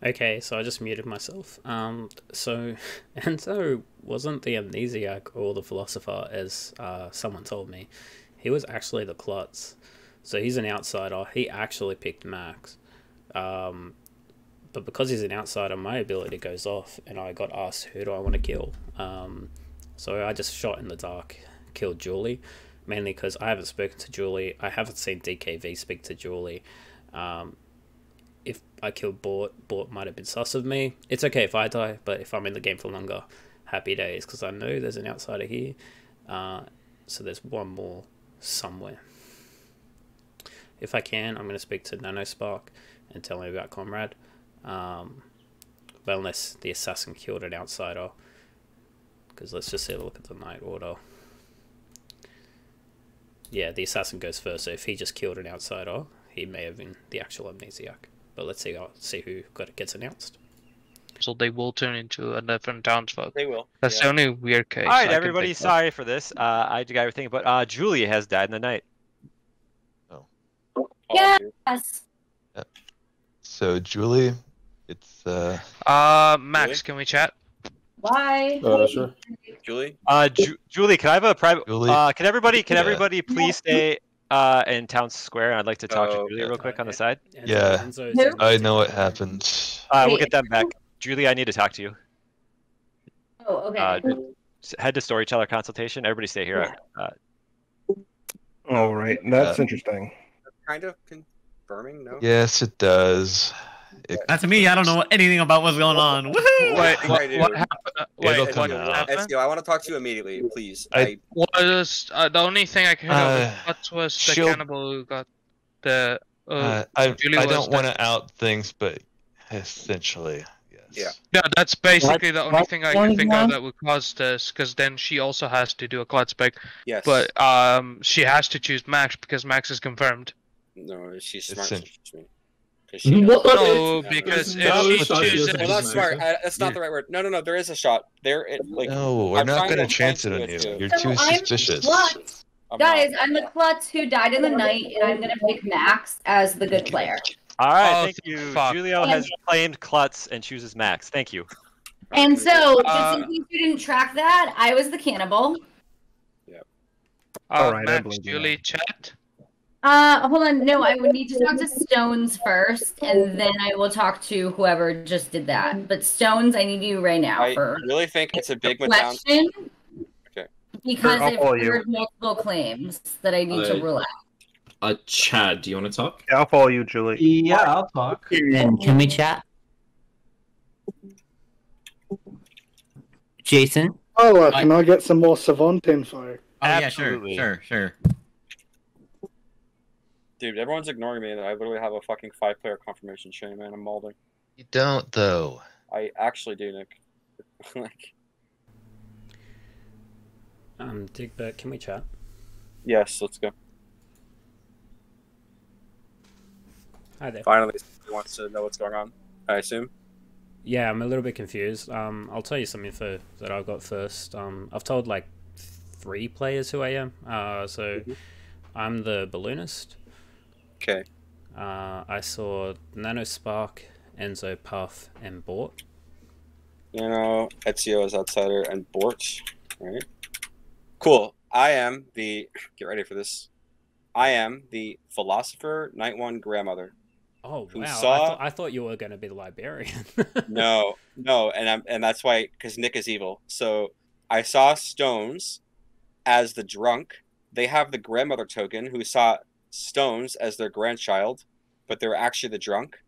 Okay, so I just muted myself. Um, so Enzo wasn't the amnesiac or the philosopher, as uh, someone told me. He was actually the klutz. So he's an outsider. He actually picked Max. Um, but because he's an outsider, my ability goes off, and I got asked, who do I want to kill? Um, so I just shot in the dark, killed Julie, mainly because I haven't spoken to Julie. I haven't seen DKV speak to Julie. Um, if I killed Bort, Bort might have been sus of me. It's okay if I die, but if I'm in the game for longer, happy days, because I know there's an outsider here. Uh, so there's one more somewhere. If I can, I'm going to speak to Nanospark and tell him about Comrade. Um, but unless the assassin killed an outsider, because let's just have a look at the Night Order. Yeah, the assassin goes first, so if he just killed an outsider, he may have been the actual amnesiac. But let's see, see who got gets announced. So they will turn into a different townsfolk. They will. That's yeah. the only weird case. All right, I everybody. think of. Sorry for this. Uh, I got everything, but uh, Julie has died in the night. Yes. Yeah. So Julie, it's uh Uh, Max, can we chat? Why? sure. Julie. Uh, Ju- Julie, can I have a private? Julie? Uh, can everybody? Can Yeah. everybody please stay uh in town square? I'd like to talk Oh, to Julie okay. real quick on the side. Enzo- Yeah. Enzo is Who? in the I know what happened. Uh, we'll get them back. Julie, I need to talk to you. Oh, okay. Uh, head to storyteller consultation. Everybody stay here. Uh, All right, that's Uh, interesting. Kind of confirming, no? Yes, it does. It, Not to me. I don't know anything about what's going on. Woohoo! Wait, Wait, what, what happened? It'll Wait, come what out. happened? Ezio, I want to talk to you immediately, please. I- I, Was uh, the only thing I could uh, what was the she'll- cannibal who got the uh, uh, I, I don't want to out things, but essentially, yes. Yeah. Yeah, that's basically the only thing I can think now? of that would cause this, because then she also has to do a clot spec, yes. but um, she has to choose Max because Max is confirmed. No, she's smart. It's in- to choose me. 'Cause she What? knows- No, because no, if she shot she chooses, doesn't Well, that's smart. I, that's not the right word. No, no, no. There is a shot. There, it, like no, we're I'm not going to to chance it on you. you. You're So too I'm suspicious. Klutz. I'm Guys, not. I'm the klutz who died in the night, and I'm gonna pick Max as the good player. all right, Oh, thank you. fuck. Julio has claimed Klutz and chooses Max. Thank you. And so, just Uh, in case you didn't track that, I was the cannibal. uh, Alright, Max, Julie, chat. Uh, hold on. No, I would need to talk to Stones first, and then I will talk to whoever just did that. But Stones, I need you right now I for really think it's a big town. question. Okay. Because I'll I've follow you. heard multiple claims that I need to Uh, rule out. Uh, Chad, do you want to talk? Yeah, I'll follow you, Julie. Yeah, I'll talk. And can we chat? Jason? Oh, uh, can I get some more Savant info? Oh yeah, Absolutely. sure, sure, sure. Dude, everyone's ignoring me, and I literally have a fucking five-player confirmation chain, man. I'm molding. You don't though. I actually do, Nick. like, Um, Digbert, can we chat? yes, let's go. Hi there. Finally, somebody wants to know what's going on. I assume. Yeah, I'm a little bit confused. Um, I'll tell you some info that I've got first. Um, I've told like three players who I am. Uh, so I'm the balloonist. Okay. Uh, I saw Nanospark, Enzo Puff, and Bort. You know, Ezio is outsider and Bort. Right. Cool. I am the. Get ready for this. I am the philosopher, night one grandmother. Oh wow! I, saw- thought, I thought you were going to be the librarian. No, no, and I'm and that's why because Nick is evil. So I saw Stones as the drunk. They have the grandmother token who saw Stones as their grandchild, but they're actually the drunk.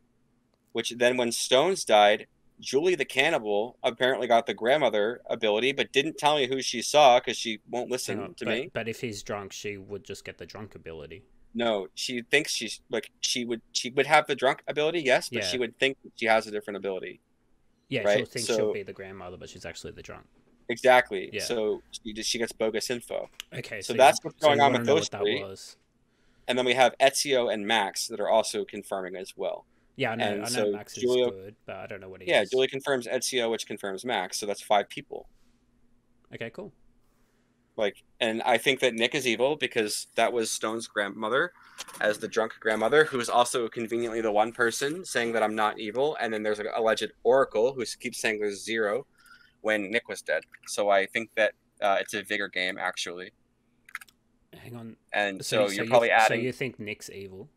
Which then, when Stones died, Julie the cannibal apparently got the grandmother ability, but didn't tell me who she saw because she won't listen on, to but, me. But if he's drunk, she would just get the drunk ability. No, she thinks she's like she would she would have the drunk ability, yes, but Yeah. she would think she has a different ability. Yeah, she'll Right, think so- she'll be the grandmother, but she's actually the drunk. Exactly. Yeah. So she just she gets bogus info. Okay, So, so you- that's what's going you on with those three. was. And then we have Ezio and Max that are also confirming as well. Yeah, I know. And I know so Max is Julia- good, but I don't know what he Yeah, is. Julie confirms Ezio, which confirms Max. So that's five people. Okay, cool. Like, and I think that Nick is evil because that was Stone's grandmother, as the drunk grandmother, who is also conveniently the one person saying that I'm not evil. And then there's an alleged Oracle who keeps saying there's zero when Nick was dead. So I think that uh, it's a vigor game actually. Hang on. And so, you're you- probably So adding. you think Nick's evil?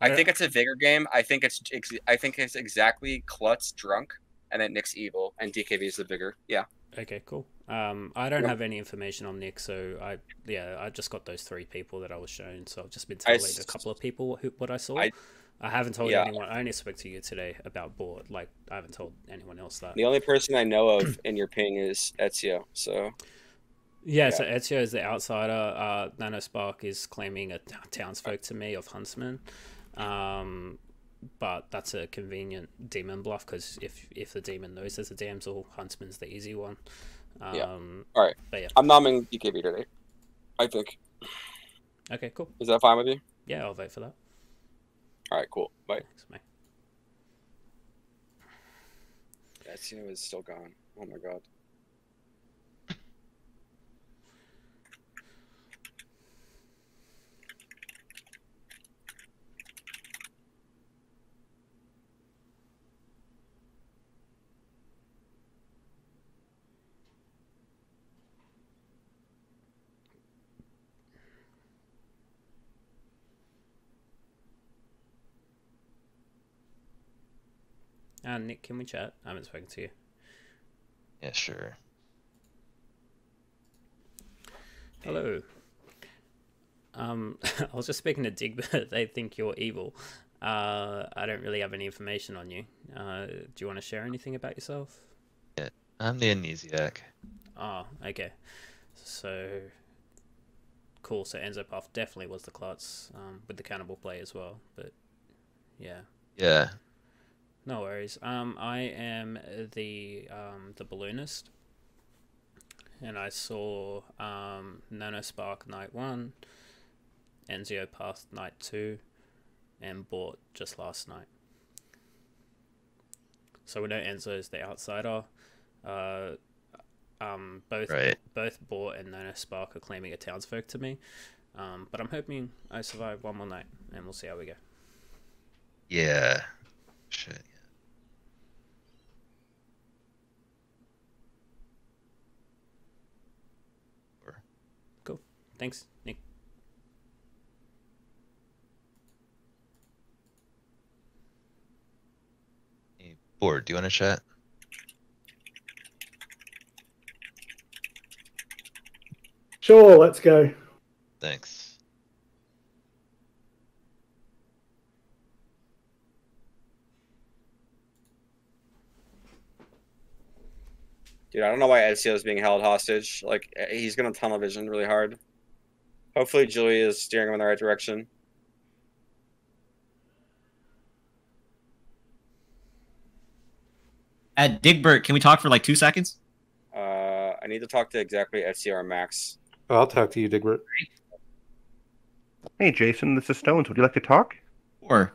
I think it's a vigor game. I think it's I think it's exactly Klutz drunk, and then Nick's evil, and DKV is the vigor. Yeah. Okay, cool. Um, I don't have any information on Nick, so I yeah, I just got those three people that I was shown. So I've just been I telling s- a couple of people who, what I saw. I- I, haven't told Yeah. anyone. I only spoke to you today about Bort. Like I haven't told anyone else that. The only person I know of in your ping is Ezio. So Yeah, so Ezio is the outsider. Uh, Nanospark is claiming a townsfolk to me of Huntsman. Um, but that's a convenient demon bluff because if if the demon knows there's a damsel, Huntsman's the easy one. Um, yeah. All right. But yeah. I'm nomming DKV today. I think. Okay, cool. Is that fine with you? Yeah, I'll vote for that. All right. Cool. Bye. Thanks, mate. Ezio is still gone. Oh my god. Uh, Nick, can we chat? I haven't spoken to you. Yeah, sure. Hello. Um, I was just speaking to Digbert. They think you're evil. Uh, I don't really have any information on you. Uh, do you want to share anything about yourself? Yeah, I'm the amnesiac. Oh, okay. So cool. So Enzo Puff definitely was the klutz um, with the cannibal play as well. But yeah, Yeah. No worries. Um, I am the um, the balloonist, and I saw um, Nanospark night one, Enzio Path night two, and Bort just last night. So we know Enzo is the outsider. Uh, um, both Right. both Bort and Nanospark are claiming a townsfolk to me. Um, but I'm hoping I survive one more night, and we'll see how we go. Yeah. Shit. Cool. Thanks, Nick. Hey, Bort, do you want to chat? Sure, let's go. Thanks. Dude, I don't know why Ezio is being held hostage. Like eh, he's gonna tunnel vision really hard. Hopefully, Julie is steering him in the right direction. At Digbert, can we talk for like two seconds? Uh, I need to talk to exactly FCR Max. I'll talk to you, Digbert. Hey, Jason, this is Stones. Would you like to talk? Or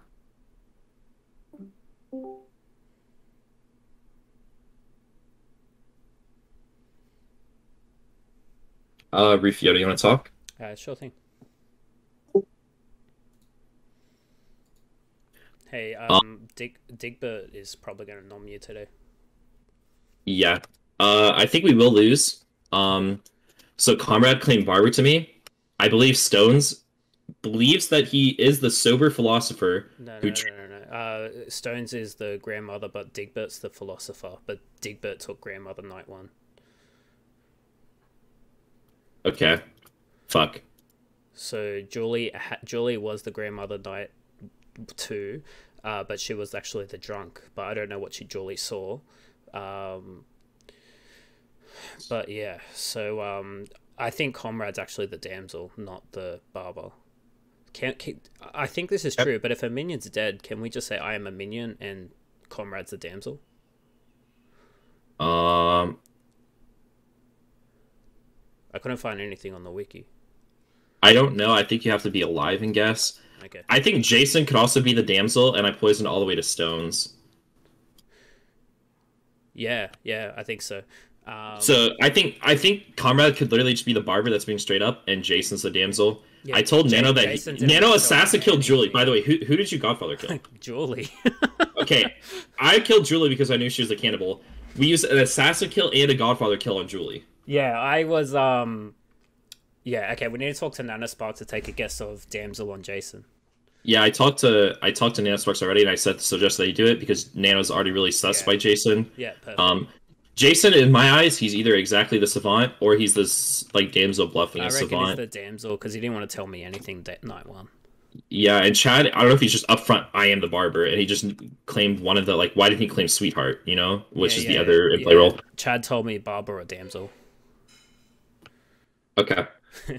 Uh, Rufio, do you want to talk? Uh, sure thing. Hey, um, Dig Digbert is probably going to nom you today. Yeah. Uh, I think we will lose. Um, so Comrade claimed Barber to me. I believe Stones believes that he is the sober philosopher No, who no, no, no, no. Uh, Stones is the grandmother, but Digbert's the philosopher. But Digbert took grandmother night one. Okay. Fuck. So Julie, ha- Julie was the grandmother night two, uh, but she was actually the drunk. But I don't know what she Julie saw. Um, but yeah, so um, I think Comrade's actually the damsel, not the barber. Can, can I think this is true? But if a minion's dead, can we just say I am a minion and Comrade's the damsel? Um, I couldn't find anything on the wiki. I don't know. I think you have to be alive and guess. Okay. I think Jason could also be the damsel, and I poisoned all the way to stones. Yeah, yeah, I think so. Um, So I think I think Comrade could literally just be the barber that's being straight up, and Jason's the damsel. Yeah, I told Ja- Nano that he, Nano Assassin killed Julie. By the way, who who did you Godfather kill? Julie. okay, I killed Julie because I knew she was a cannibal. We used an assassin kill and a Godfather kill on Julie. yeah, I was. um Yeah, okay. We need to talk to Nanospark to take a guess of Damsel on Jason. Yeah, I talked to I talked to Nanosparks already, and I said suggest that you do it because Nano's already really sus by Jason. Yeah, perfect. Um, Jason, in my eyes, he's either exactly the savant or he's this like damsel bluffing I a reckon savant. it's the Damsel because he didn't want to tell me anything that night one. Yeah, and Chad, I don't know if he's just upfront. I am the barber, and he just claimed one of the like. Why didn't he claim sweetheart? You know, which Yeah, is yeah, the other in play role. Chad told me barber or Damsel. Okay.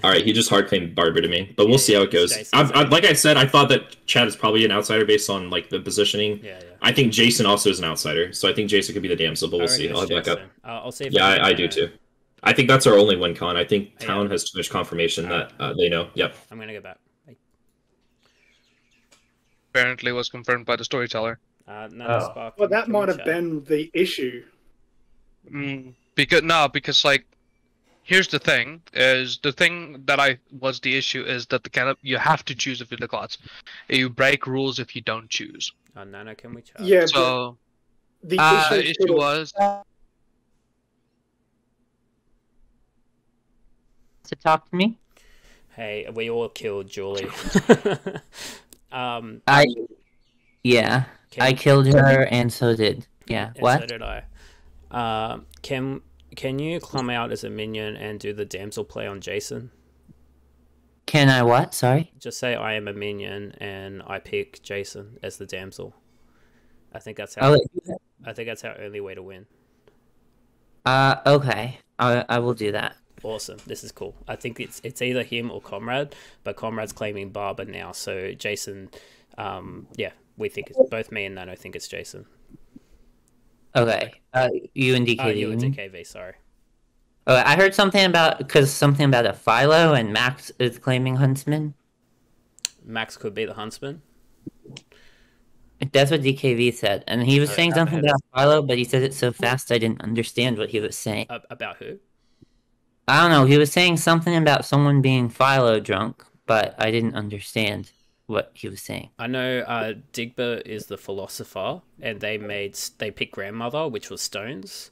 All right, he just hard claimed barber to me, but we'll see how it goes. Jason's I, I, like I said, I thought that Chad is probably an outsider based on like the positioning. Yeah, yeah. I think Jason also is an outsider, so I think Jason could be the damsel, but we'll I see. I'll it's back up. Uh, I'll see if Yeah, I I, I do uh, too. I think that's our only win con. I think Yeah. Town has too much confirmation that uh, they know. Yep. I'm gonna go back. Bye. Apparently was confirmed by the storyteller. Uh, Oh. Well, that might have chat? been the issue. Mm, because no, because like, here's the thing: is the thing that I was the issue is that the kind of you have to choose if you're the class. You break rules if you don't choose. Uh, Nano, can we chat? Yeah, So but the uh, issue, issue sort was To talk to me? Hey, we all killed Julie. um, I. Yeah, Can- I killed her, and so did. Yeah. and What? So did I. Um, can can you climb out as a minion and do the damsel play on Jason? Can I what? Sorry. Just say I am a minion and I pick Jason as the damsel. I think that's how. I think that's our only way to win. Uh, okay. I I will do that. Awesome. This is cool. I think it's it's either him or Comrade, but Comrade's claiming Barber now. So Jason, um, yeah, we think it's both me and Nano think it's Jason. Okay. Uh, you and DKV. Oh, you you and mean? DKV. Sorry. Oh, I heard something about because something about a Philo and Max is claiming Huntsman. Max could be the huntsman. That's what DKV said, and he was Oh, saying something about Philo, but he said it so fast I didn't understand what he was saying. Uh, about who? I don't know. He was saying something about someone being Philo drunk, but I didn't understand what he was saying. I know uh, Digbert is the philosopher, and they made they picked grandmother, which was Stones,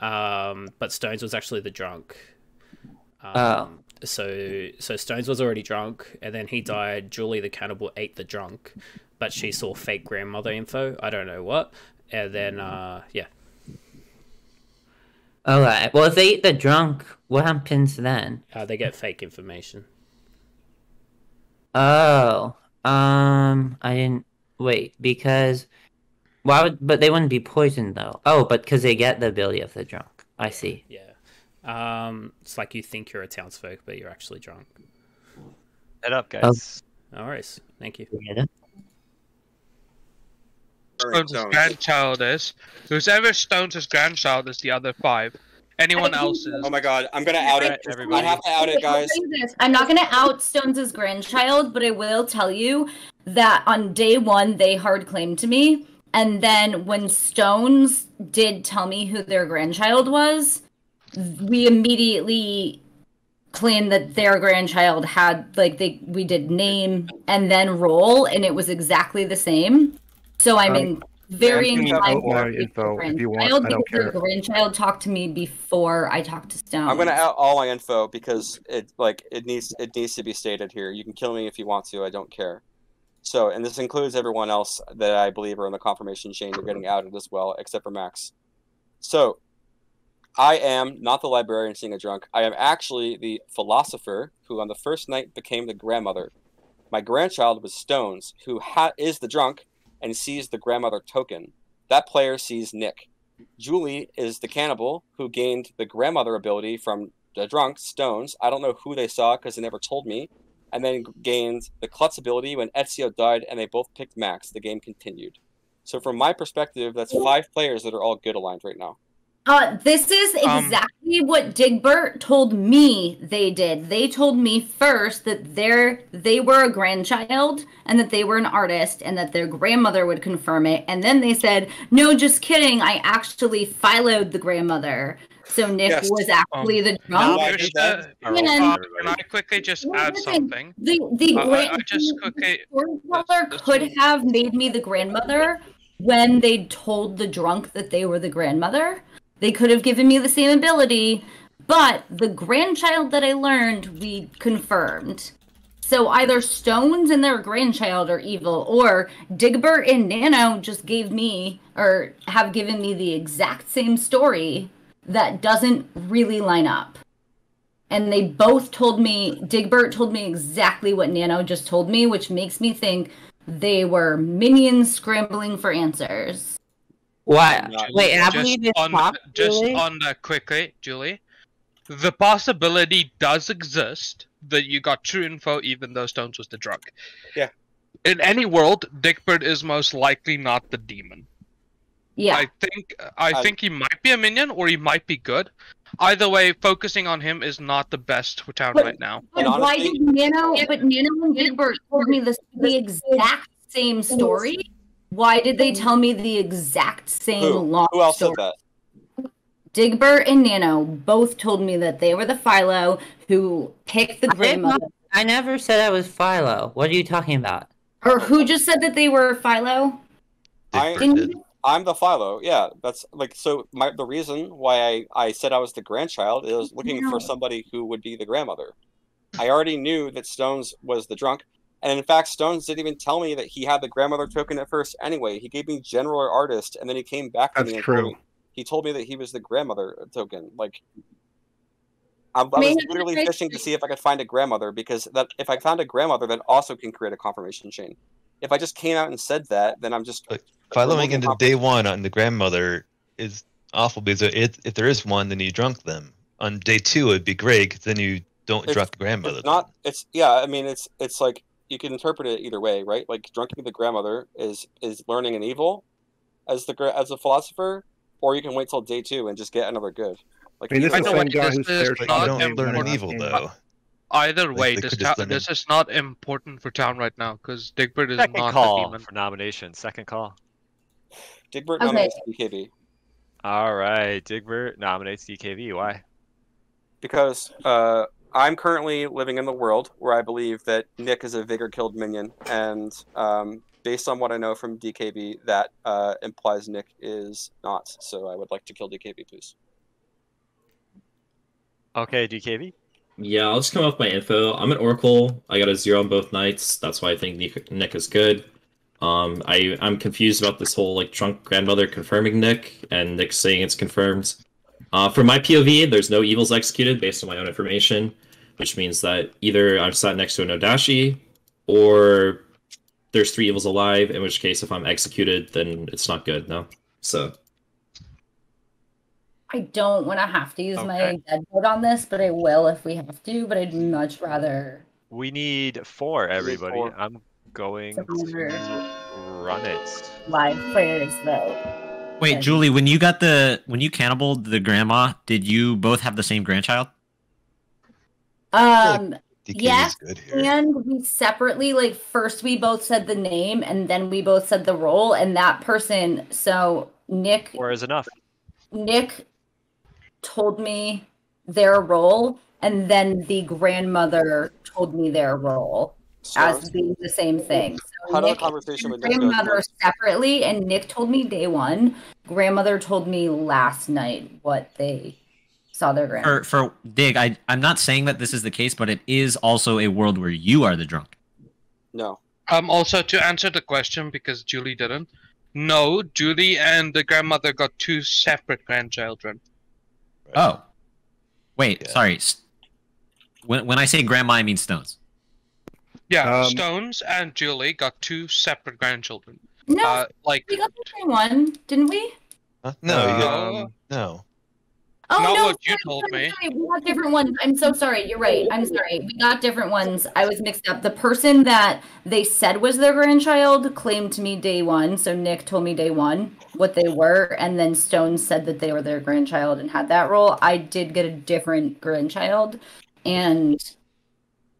um, but Stones was actually the drunk. Um, Oh. So so Stones was already drunk, and then he died. Julie the cannibal ate the drunk, but she saw fake grandmother info. I don't know what, and then uh, yeah, All right. Well, if they eat the drunk, what happens then? uh, they get fake information. Oh, um, I didn't wait because why would? But they wouldn't be poisoned though. Oh, but because they get the ability of the drunk. I see. Yeah, um, it's like you think you're a townsfolk, but you're actually drunk. Head up, guys. No worries. Thank you. Stones' grandchild is. Whoever Stones' his grandchild is the other five. Anyone else. Oh my god, I'm gonna out it. Everybody. I have to out it, guys. I'll tell you this, I'm not going to out Stones' grandchild, but I will tell you that on day one, they hard claimed to me. And then when Stones did tell me who their grandchild was, we immediately claimed that their grandchild had, like, they we did name and then roll, and it was exactly the same. So I'm Um, in very Sam, can you inclined out my to pick the info if you want? I don't because their care. grandchild talked to me before I talked to Stone. I'm gonna out all my info because it like it needs it needs to be stated here. You can kill me if you want to. I don't care. So, and this includes everyone else that I believe are in the confirmation chain. You're getting outed as well, except for Max. So, I am not the librarian seeing a drunk. I am actually the philosopher who, on the first night, became the grandmother. My grandchild was Stones, who ha- is the drunk and sees the grandmother token. That player sees Nick. Julie is the cannibal who gained the grandmother ability from the drunk Stones. I don't know who they saw because they never told me. And then gained the Klutz ability when Ezio died, and they both picked Max. The game continued. So from my perspective, that's five players that are all good aligned right now. Uh, this is Um, exactly what Digbert told me they did. They told me first that they're they were a grandchild and that they were an artist and that their grandmother would confirm it. And then they said, "No, just kidding. I actually followed the grandmother." So Nick Yes. was actually Um, the drunk. why Now, that? And uh, can I quickly just Well, add something? The the Uh, I- grand, I just the quickly- storyteller could have made me the grandmother when they told the drunk that they were the grandmother. They could have given me the same ability, but the grandchild that I learned, we confirmed. So either Stones and their grandchild are evil, or Digbert and Nano just gave me or have given me the exact same story that doesn't really line up and they both told me Digbert told me exactly what Nano just told me, which makes me think they were minions scrambling for answers. Why? Not- Wait, have just we been on talked, just Julie? on that quickly, Julie. The possibility does exist that you got true info even though Stones was the drug. Yeah. In any world, Digbert is most likely not the demon. Yeah. I think I I- think he might be a minion or he might be good. Either way, focusing on him is not the best for town But- right now. But And why honestly- did Nano but Nano and Digbert told me this the exact same story? Why did they tell me the exact same Who? long Who else story? said that? Digbert and Nano both told me that they were the Philo who picked the I, grandmother. not- I never said I was Philo. What are you talking about? Or who just said that they were Philo? I- Digbert Didn't did. you? I'm the Philo. Yeah, that's like so. My the reason why I I said I was the grandchild is looking No. for somebody who would be the grandmother. I already knew that Stones was the drunk, and in fact, Stones didn't even tell me that he had the grandmother token at first. Anyway, he gave me general or artist, and then he came back to That's me and told true. me, he told me that he was the grandmother token. Like. I, I May was have literally been- fishing to see if I could find a grandmother because that if I found a grandmother, that also can create a confirmation chain. If I just came out and said that, then I'm just Look, Following removing into day one on the grandmother is awful because it, if there is one, then you drunk them. On day two, it'd be great 'cause then you don't It's- drunk the grandmother. It's not. It's yeah. I mean, it's it's like you can interpret it either way, right? Like drunking the grandmother is is learning an evil, as the gra- as a philosopher, or you can wait till day two and just get another good. Like I mean, this is know the what same guy this who is, stares but But you not don't learn an evil though. Either way, they this, could ta- this is not important for town right now because Digbert is Second not call the demon. for nomination. Second call. Digbert Okay. nominates DKV All right, Digbert nominates DKV. Why? because uh, I'm currently living in the world where I believe that Nick is a vigor killed minion, and um, based on what I know from DKV, that uh, implies Nick is not. So I would like to kill DKV, please. Okay, DKV. Yeah, I'll just come off my info. I'm an Oracle. I got a zero on both nights. That's why I think Nick, Nick is good. Um, I I'm confused about this whole like drunk grandmother confirming Nick and Nick saying it's confirmed. Uh, from my POV, there's no evils executed based on my own information, which means that either I'm sat next to an Odashi, or there's three evils alive. In which case, if I'm executed, then it's not good. No. So I don't want to have to use my dead vote on this, but I will if we have to. But I'd much rather. We need four, everybody. four. I'm going to run it. live players though. Wait, Julie, when you got the when you cannibaled the grandma, did you both have the same grandchild? Um, DK yes, is good here. and we separately like first we both said the name and then we both said the role and that person. So Nick, Four is enough. Nick told me their role, and then the grandmother told me their role as being the same thing. So how did the Nick conversation and with Nick go? grandmother separately, and Nick told me day one. Grandmother told me last night what they saw their grandmother. For for Dig, I I'm not saying that this is the case, but it is also a world where you are the drunk. No. Um, also to answer the question because Julie didn't. No, Julie and the grandmother got two separate grandchildren. Oh, wait, Yeah. sorry. When when I say grandma, I mean Stones. Yeah, Um, Stones and Julie got two separate grandchildren. no, Uh, like we got the same one, didn't we? Huh? No, you got, Um, no. Oh Not no, what you sorry, told sorry, me. sorry, We got different ones. I'm so sorry. You're right. I'm sorry. We got different ones. I was mixed up. The person that they said was their grandchild claimed to me day one. So Nick told me day one what they were, and then Stone said that they were their grandchild and had that role. I did get a different grandchild, and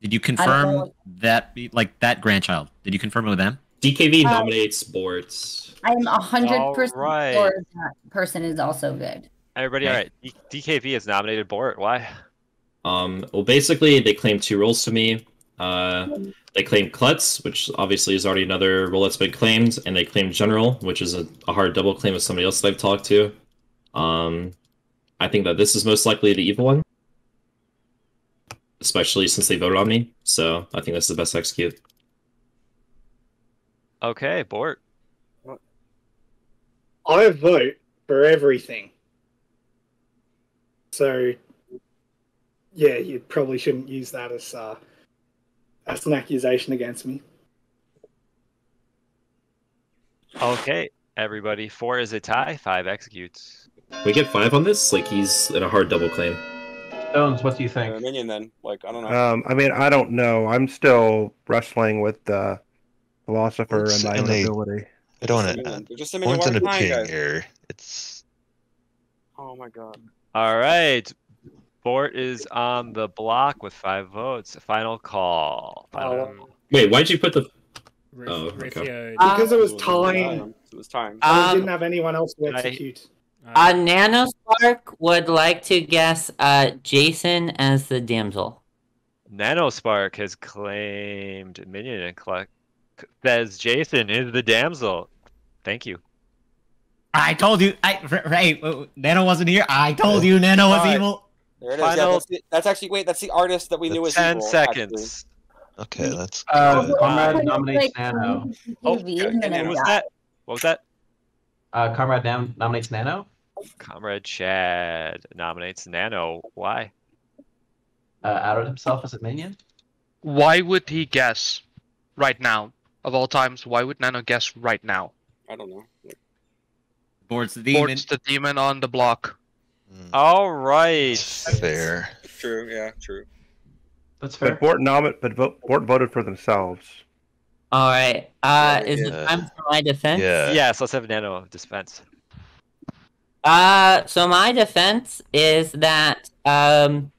Did you confirm know. that like that grandchild? Did you confirm it with them? DKV Um, nominates boards. I'm a hundred percent Alright. sure that person is also good. Everybody, all right. D- DKV has nominated Bort. Why? Um, well, basically, they claim two roles to me. Uh, they claim Klutz, which obviously is already another role that's been claimed, and they claim General, which is a, a hard double claim of somebody else that I've talked to. Um, I think that this is most likely the evil one, especially since they voted on me. So I think this is the best execute. Okay, Bort. I vote for everything. So, yeah, you probably shouldn't use that as uh, as an accusation against me. Okay, everybody. Four is a tie. Five executes. We get five on this. Like he's in a hard double claim. Stones, what do you think? Uh, minion then. Like I don't know. Um, I mean, I don't know. I'm still wrestling with the philosopher and my and own they- ability. I don't Just a want to. They're just a minion. One and a at a time, guys. here. It's Oh my god. All right. Bort is on the block with five votes. Final call. Final Um, Wait, why'd you put the? Rif- Oh, okay. Because it was It time. time. It was time. I Um, didn't have anyone else to I- execute. Uh, Nanospark would like to guess uh, Jason as the damsel. Nanospark has claimed minion and collect says Jason is the damsel. Thank you. I told you. I r- right. uh, Nano wasn't here. I told you Nano was Alright. evil. There it is. Yeah, that's, the, that's actually wait. That's the artist that we knew was Ten evil, seconds. okay. That's Uh, good. Comrade Like, nominates like, Nano. Oh, TV, and What was that? What was that? Uh, Comrade nom- nominates Nano. Comrade Chad nominates Nano. Why? Uh, outed himself as a minion. Why would he guess right now? Of all times, why would Nano guess right now? I don't know. Bort's the demon. Bort's the demon on the block. Mm, All right. fair. True. Yeah. True. That's fair. But Bort nomin- but vo- Bort voted for themselves. All right. Uh, is it time for my defense? Yeah. Yes, let's have Nano dispense. Uh, so my defense is that um,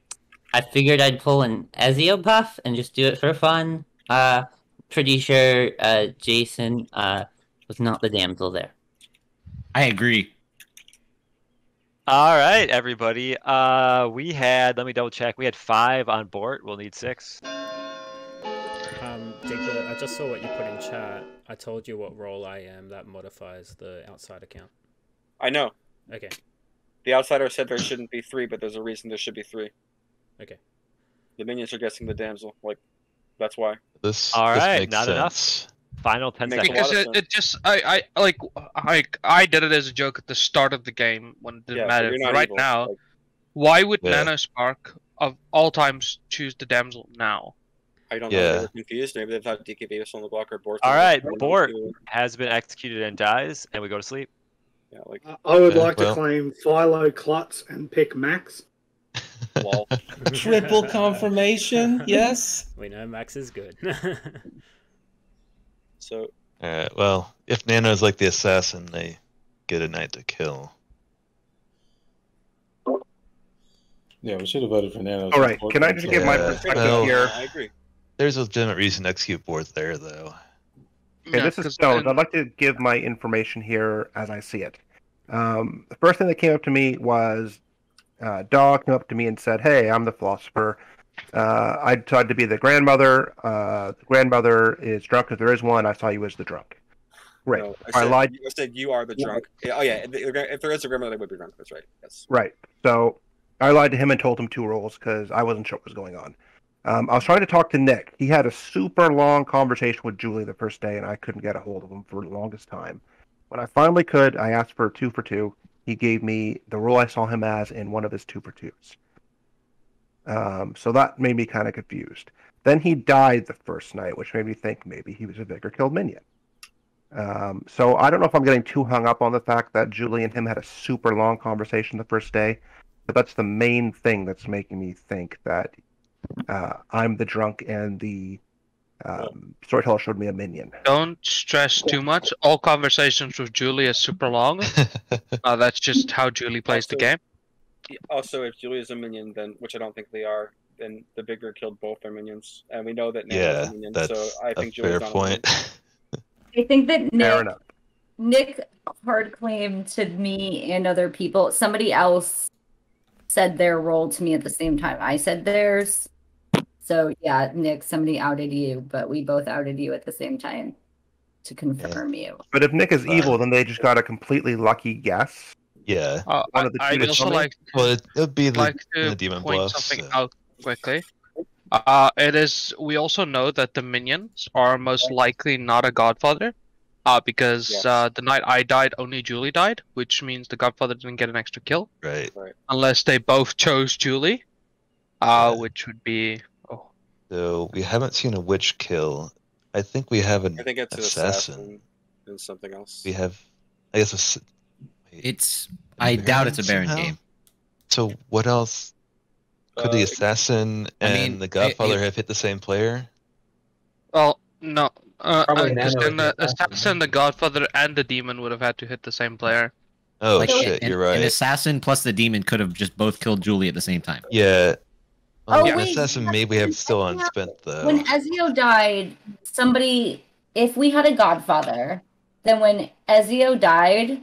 I figured I'd pull an Ezio buff and just do it for fun. Uh, pretty sure uh Jason uh was not the damsel there. I agree. All right, everybody. Uh, we had. Let me double check. We had five on Bort. We'll need six. Um, Digger, I just saw what you put in chat. I told you what role I am. That modifies the outside account. I know. Okay. The outsider said there shouldn't be three, but there's a reason there should be three. Okay. The minions are guessing the damsel. Like, that's why. This. All this right, makes not enough. Final ten seconds. Because it, it just I, I like I I did it as a joke at the start of the game when it didn't Yeah, matter. you're Right evil. now, Like, why would Yeah. Nanospark of all times choose the damsel now? I don't know. They were confused. Maybe they thought DKV was on the block or Bort. All was right, on the Bort has been executed and dies, and we go to sleep. Yeah, like, I- I would Yeah, like well. to claim Philo, Klutz, and pick Max. lol. Triple confirmation. Yes. We know Max is good. So, All right. Well, if Nano's like the assassin, they get a night to kill. Yeah, we should have voted for Nano. All right, can I just give my perspective well- here? I agree. There's a legitimate reason to execute Bort there, though. Okay, Yeah, this is 'cause Stones. I'd like to give my information here as I see it. Um, the first thing that came up to me was uh, Dog came up to me and said, "Hey, I'm the philosopher. Uh, I tried to be the grandmother. Uh, the grandmother is drunk if there is one. I saw you as the drunk. Great. No, I, I, lied. I said you are the drunk. Yeah, oh yeah. If, if there is a grandmother, they would be drunk. That's right. Yes. Right. So I lied to him and told him two roles because I wasn't sure what was going on. Um, I was trying to talk to Nick. He had a super long conversation with Julie the first day, and I couldn't get a hold of him for the longest time. When I finally could, I asked for a two for two. He gave me the role I saw him as in one of his two for twos. Um, so that made me kind of confused. Then he died the first night, which made me think maybe he was a vigor killed minion. Um, so I don't know if I'm getting too hung up on the fact that Julie and him had a super long conversation the first day. But that's the main thing that's making me think that uh, I'm the drunk and the um, storyteller showed me a minion. Don't stress too much. All conversations with Julie is super long. uh, that's just how Julie plays the game. Also, if Julia's a minion, then which I don't think they are, then the vigor killed both their minions, and we know that Nano's Yeah, a minion. that's so I a think Julia's fair not point. I think that Fair Nick enough. Nick hard claimed to me and other people. Somebody else said their role to me at the same time. I said theirs. So yeah, Nick, somebody outed you, but we both outed you at the same time to confirm you. But if Nick is evil, then they just got a completely lucky guess. Yeah. Uh, One of the I'd also like Well, it, it'll be the, like to the demon point bluff. something so- out quickly. Uh, it is. We also know that the minions are most likely not a Godfather, uh, because Yes. uh, the night I died, only Julie died, which means the Godfather didn't get an extra kill, Right. unless they both chose Julie, uh, which would be. So we haven't seen a witch kill. I think we have an I think it's an assassin. assassin and something else. We have, I guess, a s- It's. I doubt it's a Baron somehow? game. So what else? Could the Uh, assassin I and mean, the Godfather it- have hit the same player? well, no. Uh, Probably uh, 'cause then the the assassin, assassin, the Godfather, and the demon would have had to hit the same player. Oh Like, shit, an, you're right. An assassin plus the demon could have just both killed Julie at the same time. Yeah. Oh, Oh, wait, assassin maybe have still unspent though. When Ezio died, somebody if we had a godfather, then when Ezio died,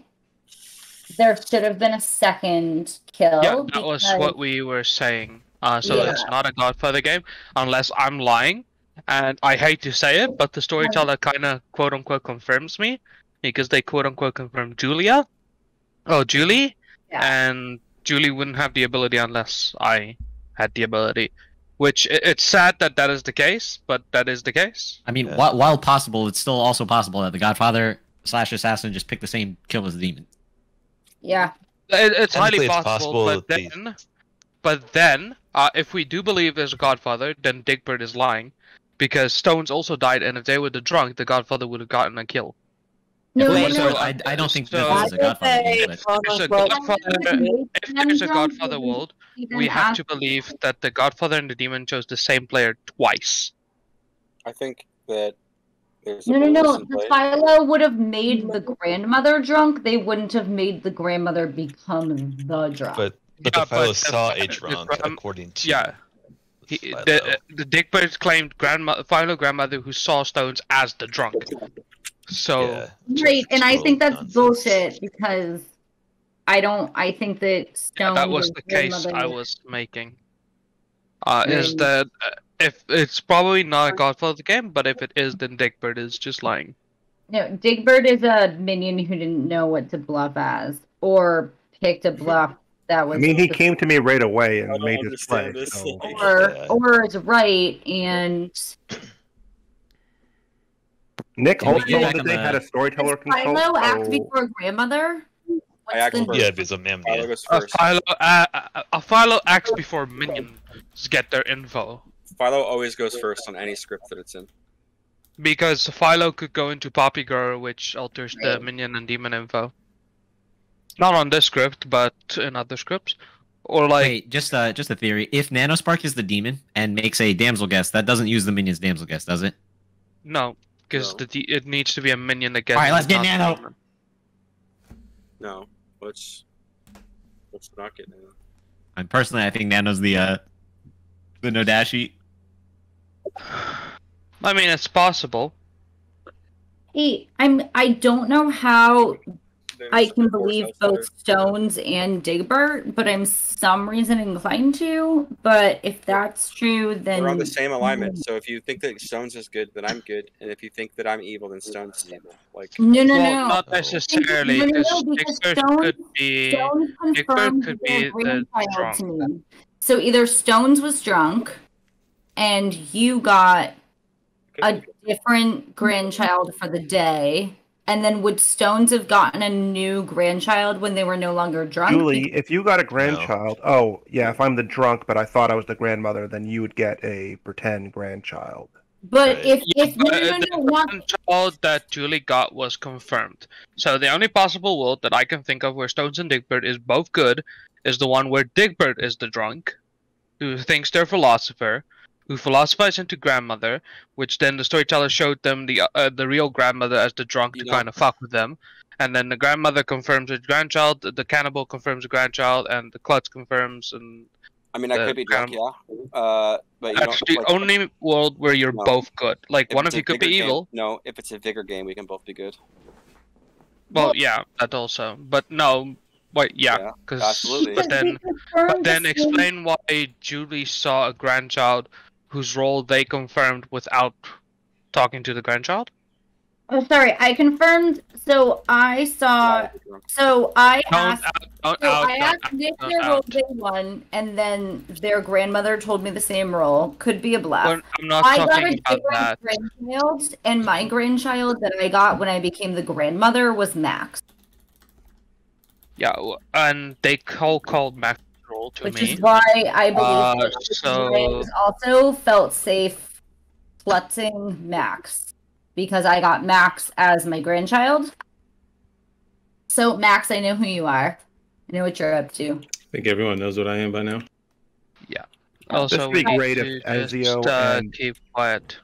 there should have been a second kill. Yeah, that was what we were saying. Uh, so it's not a Godfather game unless I'm lying, and I hate to say it, but the storyteller kind of quote unquote confirms me because they quote unquote confirm Julia, oh Julie, Yeah. and Julie wouldn't have the ability unless I had the ability. Which i- it's sad that that is the case, but that is the case. I mean, while, while possible, it's still also possible that the Godfather slash assassin just picked the same kill as the demon. Yeah. It, it's highly Technically, it's possible, possible but that they- then, but then, uh, if we do believe there's a Godfather, then Digbert is lying, because Stones also died, and if they were the drunk, the Godfather would have gotten a kill. No, Well, no, so no. I, I don't think So- this is a Godfather game, but If there's a Godfather, if there's a Godfather world, we have to believe that the Godfather and the Demon chose the same player twice. I think that there's No, no, no. bonus in The. Philo would have made the grandmother drunk. They wouldn't have made the grandmother become the drunk. But but Yeah, the fellow but the- saw a the drunk gram- according to Yeah. He, Philo. the the Digbert claimed grandma, Philo grandmother who saw Stones as the drunk. So yeah. right, and I think that's nonsense. bullshit because I don't. I think that Stone. that was the case I was making. Uh, is that uh, if it's probably not a Godfather game, but if it is, then Digbert is just lying. No, Digbert is a minion who didn't know what to bluff as, or picked a bluff that was. I mean, he came to me right away and made his play. So. or Yeah. or is right, and Nick Can we also get back that they the- had a storyteller consult. Philo act so- before grandmother. I act the- Yeah, if it's a mem. Philo Yeah. goes A. Philo, uh, a- a Philo acts before minions get their info. Philo always goes first on any script that it's in. Because Philo could go into Poppy Grower, which alters the minion and demon info. Not on this script, but in other scripts. Or like, wait, just uh, just a theory. If Nanospark is the demon and makes a damsel guess, that doesn't use the minion's damsel guess, does it? no, because No. the it needs to be a minion that gets. Alright, let's get Nano. demon. No, let's let's not get Nano. And personally, I think Nano's the uh, the No Dashii. I mean, it's possible. Hey, I'm. I don't know how There's I can believe both there. Stones and Digbert, but I'm some reason inclined to. But if that's true, then We're on the same alignment. So if you think that Stones is good, then I'm good, and if you think that I'm evil, then Stones is evil. Like No, no, well, no. not necessarily. No, no, no, because because Digbert Stones- could be. Stones Digbert confirmed could be the grandchild drunk. to me. So either Stones was drunk, and you got a different grandchild for the day, and then would Stones have gotten a new grandchild when they were no longer drunk? Julie, if you got a grandchild, oh yeah, if I'm the drunk, but I thought I was the grandmother, then you would get a pretend grandchild. But Right. if if no But, no uh, no the no not grandchild that Julie got was confirmed. So the only possible world that I can think of where Stones and Digbert is both good is the one where Digbert is the drunk, who thinks they're philosopher, who philosophizes into grandmother, which then the storyteller showed them the uh, the real grandmother as the drunk to kind of fuck with them, and then the grandmother confirms the grandchild, the cannibal confirms the grandchild, and the klutz confirms and. I mean, I could be drunk, yeah. Uh, but you That's don't, the like, only world where you're No. both good. Like if one of you could be game- evil. No, if it's a vigor game, we can both be good. Well, yeah, that also. But no, wait, yeah, Yeah, because absolutely. but then but then explain why Julie saw a grandchild whose role they confirmed without talking to the grandchild. Oh, sorry. I confirmed. So I saw. So I asked. out, So out, I asked Nick their role they won, and then their grandmother told me the same role. Could be a bluff. I'm not I got a talking about different that. grandchild, and my grandchild that I got when I became the grandmother was Max, Yeah, and they call called Max role to which me. is why I believe Uh, that, which is why I so also felt safe klutzing Max because I got Max as my grandchild. So Max, I know who you are. I know what you're up to. I think everyone knows what I am by now. Yeah. This Also, would be we great if to just, Ezio uh, and keep quiet.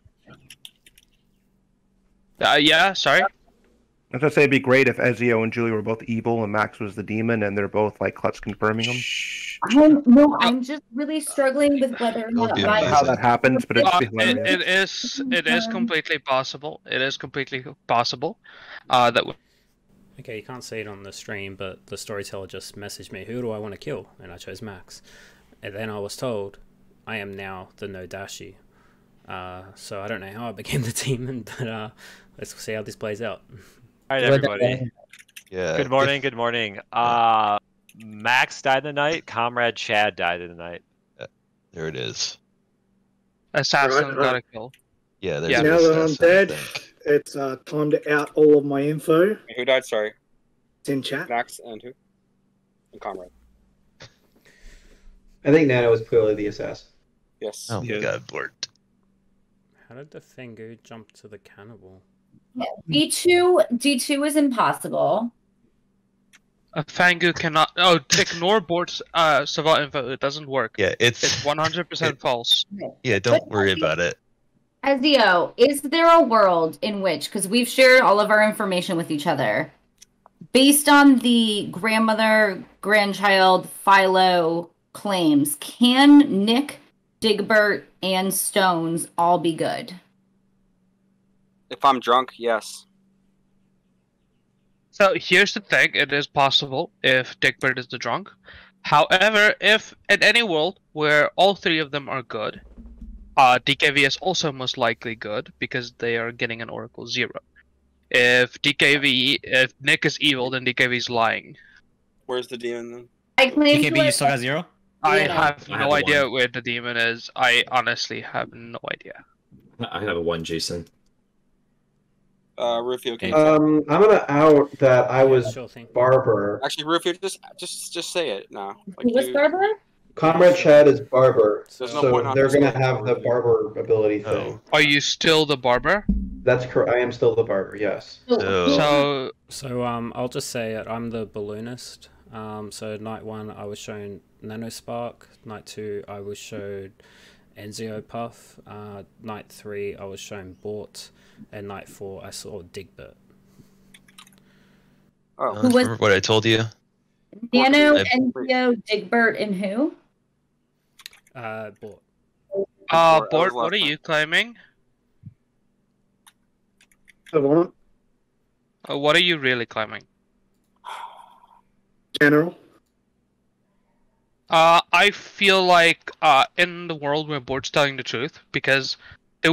Uh, yeah, sorry. I was gonna say it'd be great if Ezio and Julie were both evil and Max was the demon, and they're both like Klutz confirming them. I'm no, I'm just really struggling with whether or not I my don't know how that happens, but it'd Uh, it, it is it is completely possible. It is completely possible. Uh, that w- Okay, you can't see it on the stream, but the storyteller just messaged me, who do I want to kill? And I chose Max. And then I was told, I am now the No Dashii. Uh, so I don't know how I became the demon, but uh, let's see how this plays out. All right, everybody. Yeah. Good morning. Good morning. Uh, Max died in the night. Comrade Chad died in the night. There it is. assassin Right, got a kill. Yeah, there's Yeah. the Now that I'm assassin, dead, it's uh, time to out all of my info. Who died? Sorry, It's in chat. Max and who? And Comrade. I think Nano was clearly the assassin. Yes. Oh my Yeah. god, Bort. How did the finger jump to the cannibal? D two D two is impossible. A Fang Gu cannot. Oh, ignore Bort's uh Savant info. It doesn't work. Yeah, it's It's 100% false. yeah. Don't worry about it. Ezio, is there a world in which, because we've shared all of our information with each other, based on the grandmother, grandchild, Philo claims, can Nick, Digbert, and Stones all be good? If I'm drunk, yes. So here's the thing: it is possible if Digbert is the drunk. However, if in any world where all three of them are good, uh, DKV is also most likely good because they are getting an Oracle zero. If DKV, if Nick is evil, then DKV is lying. Where's the demon then? I claim DKV, you still got zero? I Yeah. have I no have idea one. where the demon is. I honestly have no idea. I have a one, Jason. Uh, Rufio, can you Um, I'm gonna out that I was Sure. Barber. Actually, Rufio, just just just say it now. Like Who was you- Barbara? Comrade Chad is Barber, There's so point on they're gonna have the Barber. Barber ability Oh. thing. Are you still the barber? That's correct. I am still the Barber. Yes. Oh. So, So So um, I'll just say it. I'm the balloonist. Um, so night one, I was shown Nanospark. Night two, I was showed Ezio Puff. Uh, night three, I was shown Bort. And night four, I saw Digbert. Oh, Who was- remember what I told you? Nano, I- Digbert, and who? Uh, Bort. Uh, Before- Bort, what are you claiming? Savant, Uh, what are you really claiming? General. Uh, I feel like uh, in the world where Bort's telling the truth, because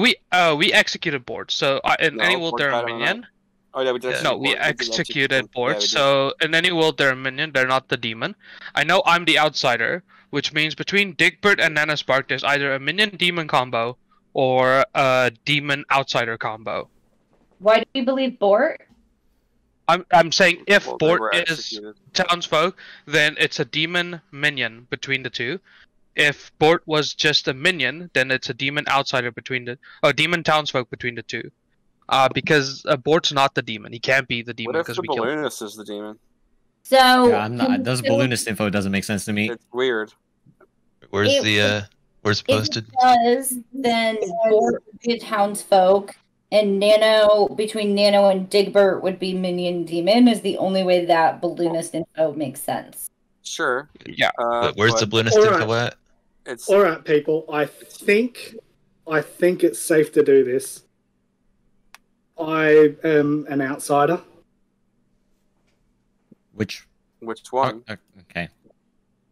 we uh we executed Bort, so uh, in No, any world Bort they're a minion. Oh yeah, we did. No, we Bort. executed execute Bort, Yeah, we so in any world they're a minion, they're not the demon. I know I'm the outsider, which means between Digbert and Nanospark, there's either a minion demon combo or a demon outsider combo. Why do you believe Bort? I'm I'm saying if Well, Bort is executed. townsfolk, then it's a demon minion between the two. If Bort was just a minion, then it's a demon outsider between the oh demon townsfolk between the two. Uh, because uh, Bort's not the demon. He can't be the demon because we killed. him. balloonist is the demon? So Yeah, I'm not. Those still- balloonist info doesn't make sense to me. It's weird. Where's It the would- uh where's it posted? it does, then Bort would be townsfolk, and Nano between Nano and Digbert would be minion demon. Is the only way that balloonist info makes sense. Sure. Yeah. Uh, But where's the but balloonist info at? It's All right, people. I think, I think it's safe to do this. I am an outsider. Which which one? oh, okay.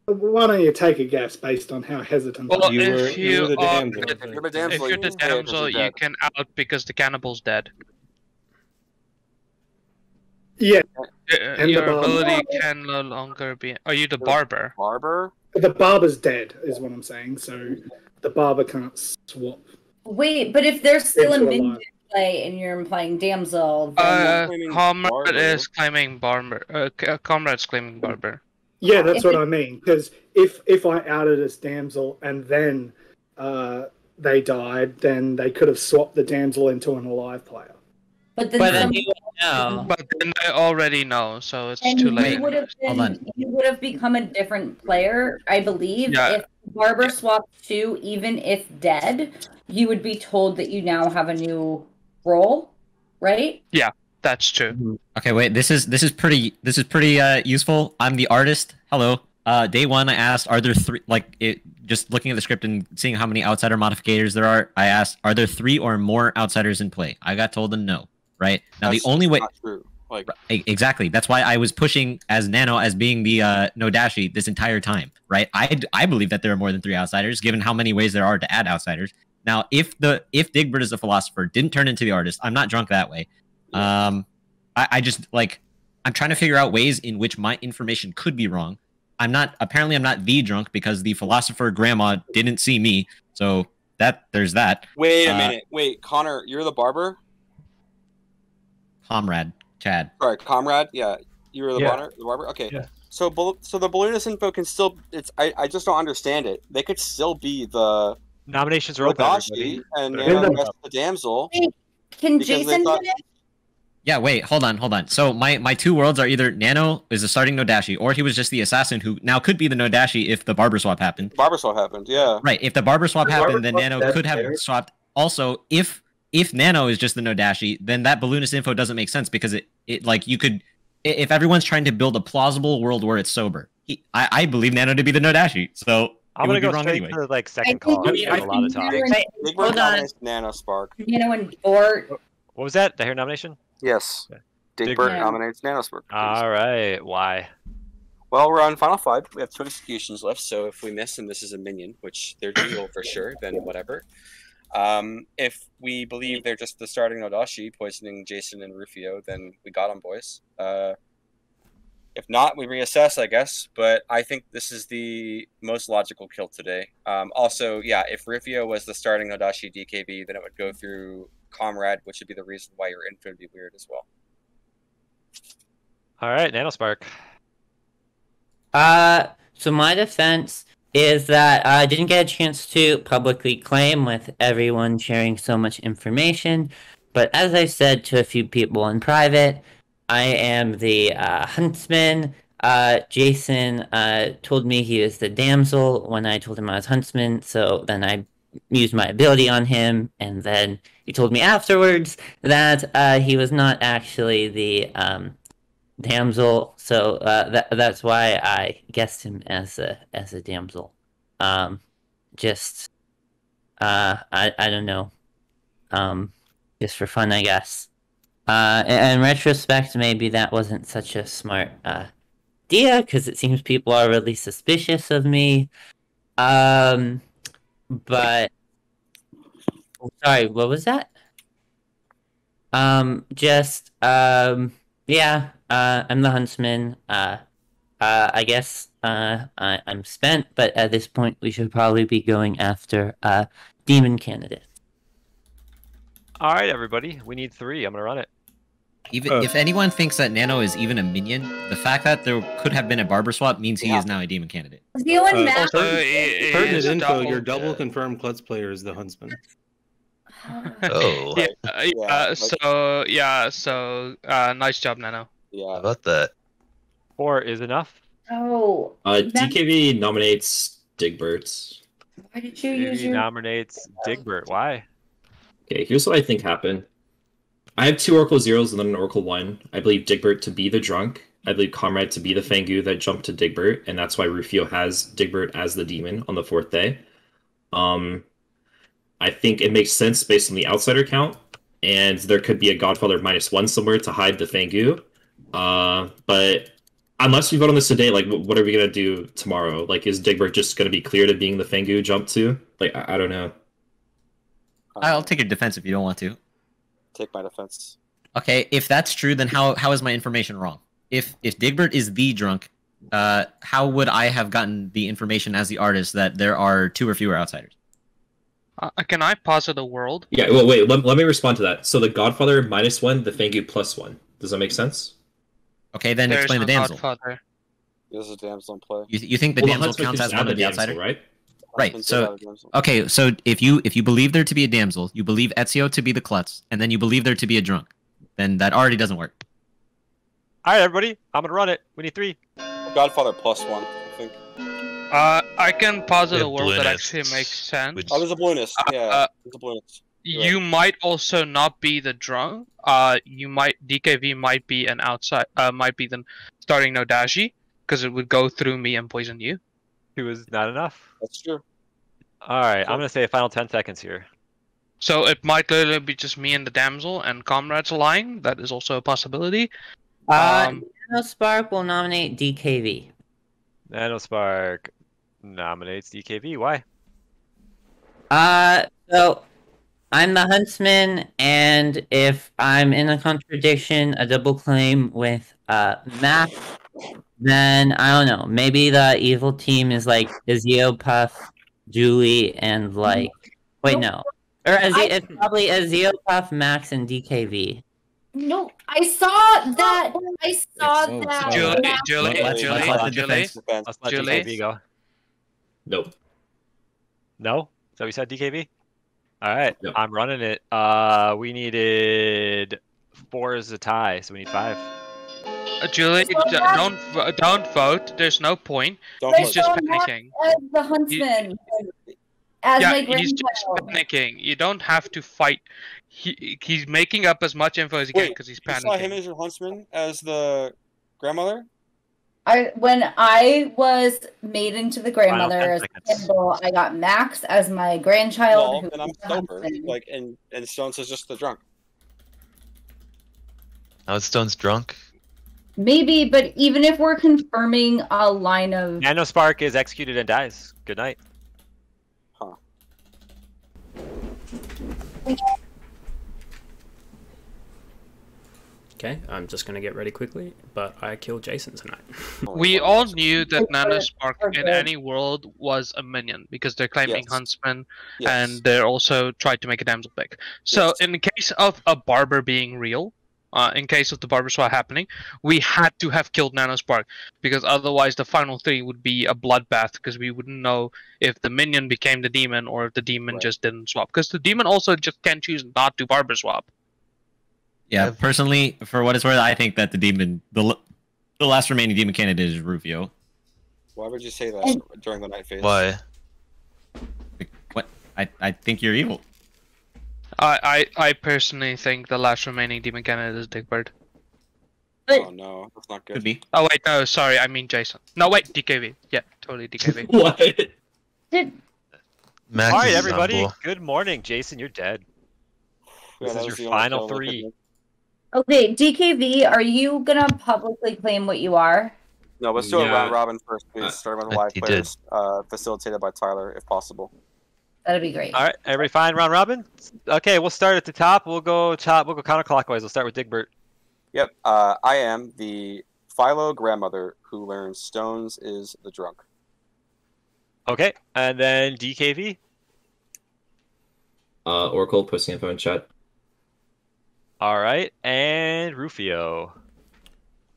Why don't you take a guess based on how hesitant Well, You if were- you, you were the are, damsel. If you're the if damsel, you're the can damsel, you're dead. can out because the cannibal's dead. Yeah, Uh, And your barber. ability can no longer be. Are you the barber? Barber. The barber's dead, is what I'm saying. So the barber can't swap. Wait, but if there's still a Into a minion line. play and you're implying damsel, then Uh, claiming comrade barber. is claiming barber. Uh, uh, comrade's claiming barber. Yeah, that's If what it- I mean. Because if if I outed as damsel and then uh, they died, then they could have swapped the damsel into an alive player. But then, But then you know. But then I already know, so it's and too you late. would have Hold been, on. you would have become a different player, I believe. Yeah. If Barber swapped two, even if dead, you would be told that you now have a new role, right? Yeah, that's true. Okay, wait. This is this is pretty this is pretty uh useful. I'm the artist. Hello. Uh, day one, I asked, are there three? Like, it just looking at the script and seeing how many outsider modificators there are. I asked, are there three or more outsiders in play? I got told a no. Right now, That's the only way Like Exactly. That's why I was pushing as Nano as being the uh, No Dashii this entire time, right? I I believe that there are more than three outsiders, given how many ways there are to add outsiders. Now, if the if Digbert is a philosopher didn't turn into the artist, I'm not drunk that way. Um, I, I just like I'm trying to figure out ways in which my information could be wrong. I'm not apparently I'm not the drunk because the philosopher grandma didn't see me, so that there's that. wait a Uh, minute. Wait, Connor, you're the barber. Comrade Chad. Sorry, comrade. Yeah, you were the Yeah. barber. The barber. Okay. Yeah. So, so the balloonist info can still. It's. I. I just don't understand it. They could still be the Nominations are open. everybody. And They're Nano the damsel. Can Jason thought- Yeah, wait, hold on, hold on. So my my two worlds are either Nano is the starting No Dashii, or he was just the assassin who now could be the No Dashii if the barber swap happened. Barber swap happened. Yeah. Right. If the barber swap The barber happened, then Nano could have fair. swapped. Also, if if Nano is just the No Dashii, then that balloonist info doesn't make sense because it it like you could if everyone's trying to build a plausible world where it's sober. He, I I believe Nano to be the No Dashii, so I'm gonna go wrong straight anyway. to like second call. I've mean, done I a lot of think talking. you're- Big hold Bird on. Nanospark. Nano and Bort. What was that? The hair nomination? Yes. Big Digbert Bird. nominates Nanospark. please. All right. Why? Well, we're on final five. We have two executions left, so if we miss and this is a minion, which they're dual for sure, then whatever. Um, if we believe they're just the starting No Dashii poisoning Jason and Rufio, then we got them, boys. Uh, if not, we reassess, I guess. But I think this is the most logical kill today. Um, also, yeah, if Rufio was the starting Nodashi DKV, then it would go through Comrade, which would be the reason why your info would be weird as well. All right, Nanospark. Uh, so my defense is that I didn't get a chance to publicly claim with everyone sharing so much information. But as I said to a few people in private, I am the uh, huntsman. Uh, Jason uh, told me he was the damsel when I told him I was huntsman. So then I used my ability on him, and then he told me afterwards that uh, he was not actually the um, damsel. So uh, that that's why I guessed him as a as a damsel. Um, just uh, I I don't know. Um, just for fun, I guess. Uh, in, retrospect, maybe that wasn't such a smart uh, idea because it seems people are really suspicious of me. Um, but sorry, what was that? Um, just um, yeah. Uh, I'm the huntsman. Uh, uh, I guess uh, I, I'm spent, but at this point, we should probably be going after uh, demon candidate. All right, everybody. We need three. I'm gonna run it. Even Uh, if anyone thinks that Nano is even a minion, the fact that there could have been a barber swap means he is now a demon candidate. You and Uh, Matt. Also, it- it Pertinent info, double- your double confirmed Klutz player is the huntsman. Oh, Yeah, uh, yeah, so yeah, so uh, nice job, Nano. Yeah. about that? Four is enough. Oh. Uh, DKV nominates Digbert. Why did you use He your? nominates Digbert. Why? Okay, here's what I think happened. I have two Oracle zeros and then an Oracle one. I believe Digbert to be the drunk. I believe Comrade to be the Fang Gu that jumped to Digbert, and that's why Rufio has Digbert as the demon on the fourth day. Um, I think it makes sense based on the outsider count, and there could be a Godfather minus one somewhere to hide the Fang Gu. Uh, but unless we vote on this today, like, what are we gonna do tomorrow? Like, is Digbert just gonna be cleared of being the Fang Gu jump to? Like, I, I don't know. I'll take your defense if you don't want to. Take my defense. Okay, if that's true, then how how is my information wrong? If if Digbert is the drunk, uh, how would I have gotten the information as the artist that there are two or fewer outsiders? Uh, can I posit a world? Yeah, well, wait, let, let me respond to that. So the Godfather minus one, the Fang Gu plus one. Does that make sense? Okay, then There's explain the no damsel. Godfather. There's a damsel in play. You, you think the Well, damsel Huntsman counts as one of the damsel, outsiders? right? Right. So said add a damsel. okay, so if you if you believe there to be a damsel, you believe Ezio to be the klutz, and then you believe there to be a drunk, then that already doesn't work. All right, everybody, I'm gonna run it. We need three. Godfather plus one, I think. Uh, I can posit Yeah, a world that actually makes sense. which- I was a balloonist. Yeah, Uh, I was a balloonist. You might also not be the drunk. Uh, you might DKV might be an outside. Uh, might be the starting No Dashii because it would go through me and poison you. Two is not enough. That's true. All right, I'm gonna say a final ten seconds here. So it might literally be just me and the damsel and comrades lying. That is also a possibility. Uh, Um, Nanospark will nominate DKV. Nanospark nominates DKV. Why? Uh, so I'm the huntsman, and if I'm in a contradiction, a double claim with uh Mac, then I don't know. Maybe the evil team is like Ezio, Puff, Julie, and like wait no, or Ezio, it's probably Ezio, Puff, Max, and DKV. No, I saw that. I saw Whoa, that. Julie, Matt- Julie, Let's- Julie, let's let the Julie, defense- Let's let Julie? DKV. Nope. No? So we said DKV? All right, Yep. I'm running it. Uh, we needed four as a tie, so we need five. Uh, Julie, d- don't vo- don't vote. There's no point. Don't He's vote. just saw panicking. As the huntsman. As yeah, my he's just panicking. You don't have to fight. He he's making up as much info as he can because he's panicking. you saw him panicking. as your huntsman as the grandmother? I when I was made into the grandmother ten as symbol, I got Max as my grandchild. Well, who then I'm was the Stoker. huntsman. Like, and and Stones is just the drunk. Now it's Stone's drunk. Maybe, but even if we're confirming a line of Nanospark is executed and dies. Good night. Huh. Okay, I'm just gonna get ready quickly, but I killed Jason tonight. We all knew that Okay, Nanospark in any world was a minion because they're claiming Yes. Huntsman Yes. and they're also tried to make a damsel pick. So Yes. in the case of a barber being real, uh, in case of the barber swap happening, we had to have killed Nanospark because otherwise the final three would be a bloodbath because we wouldn't know if the minion became the demon or if the demon Right. just didn't swap. Because the demon also just can choose not to barber swap. Yeah, personally, for what it's worth, I think that the demon, the the last remaining demon candidate is Rufio. Why would you say that during the night phase? Why? What? I I think you're evil. I, I, I personally think the last remaining demon candidate is Digbert. Oh no, that's not good. Could good. be. Oh wait, no, sorry, I mean Jason. No wait, DKV. Yeah, totally DKV. What? did Max All right, everybody. Good morning, Jason. You're dead. Yeah, This is your final kill that three. Could- okay, DKV, are you gonna publicly claim what you are? No, let's do a Yeah. round robin first, please. Uh, Starting with the live he did. players, uh, facilitated by Tyler, if possible. That'd be great. All right, everybody fine, round robin. Okay, we'll start at the top. We'll go top. We'll go counterclockwise. We'll start with Digbert. Yep. Uh, I am the Philo grandmother who learns Stones is the drunk. Okay, and then DKV. Uh, Oracle posting info in chat. All right, and Rufio.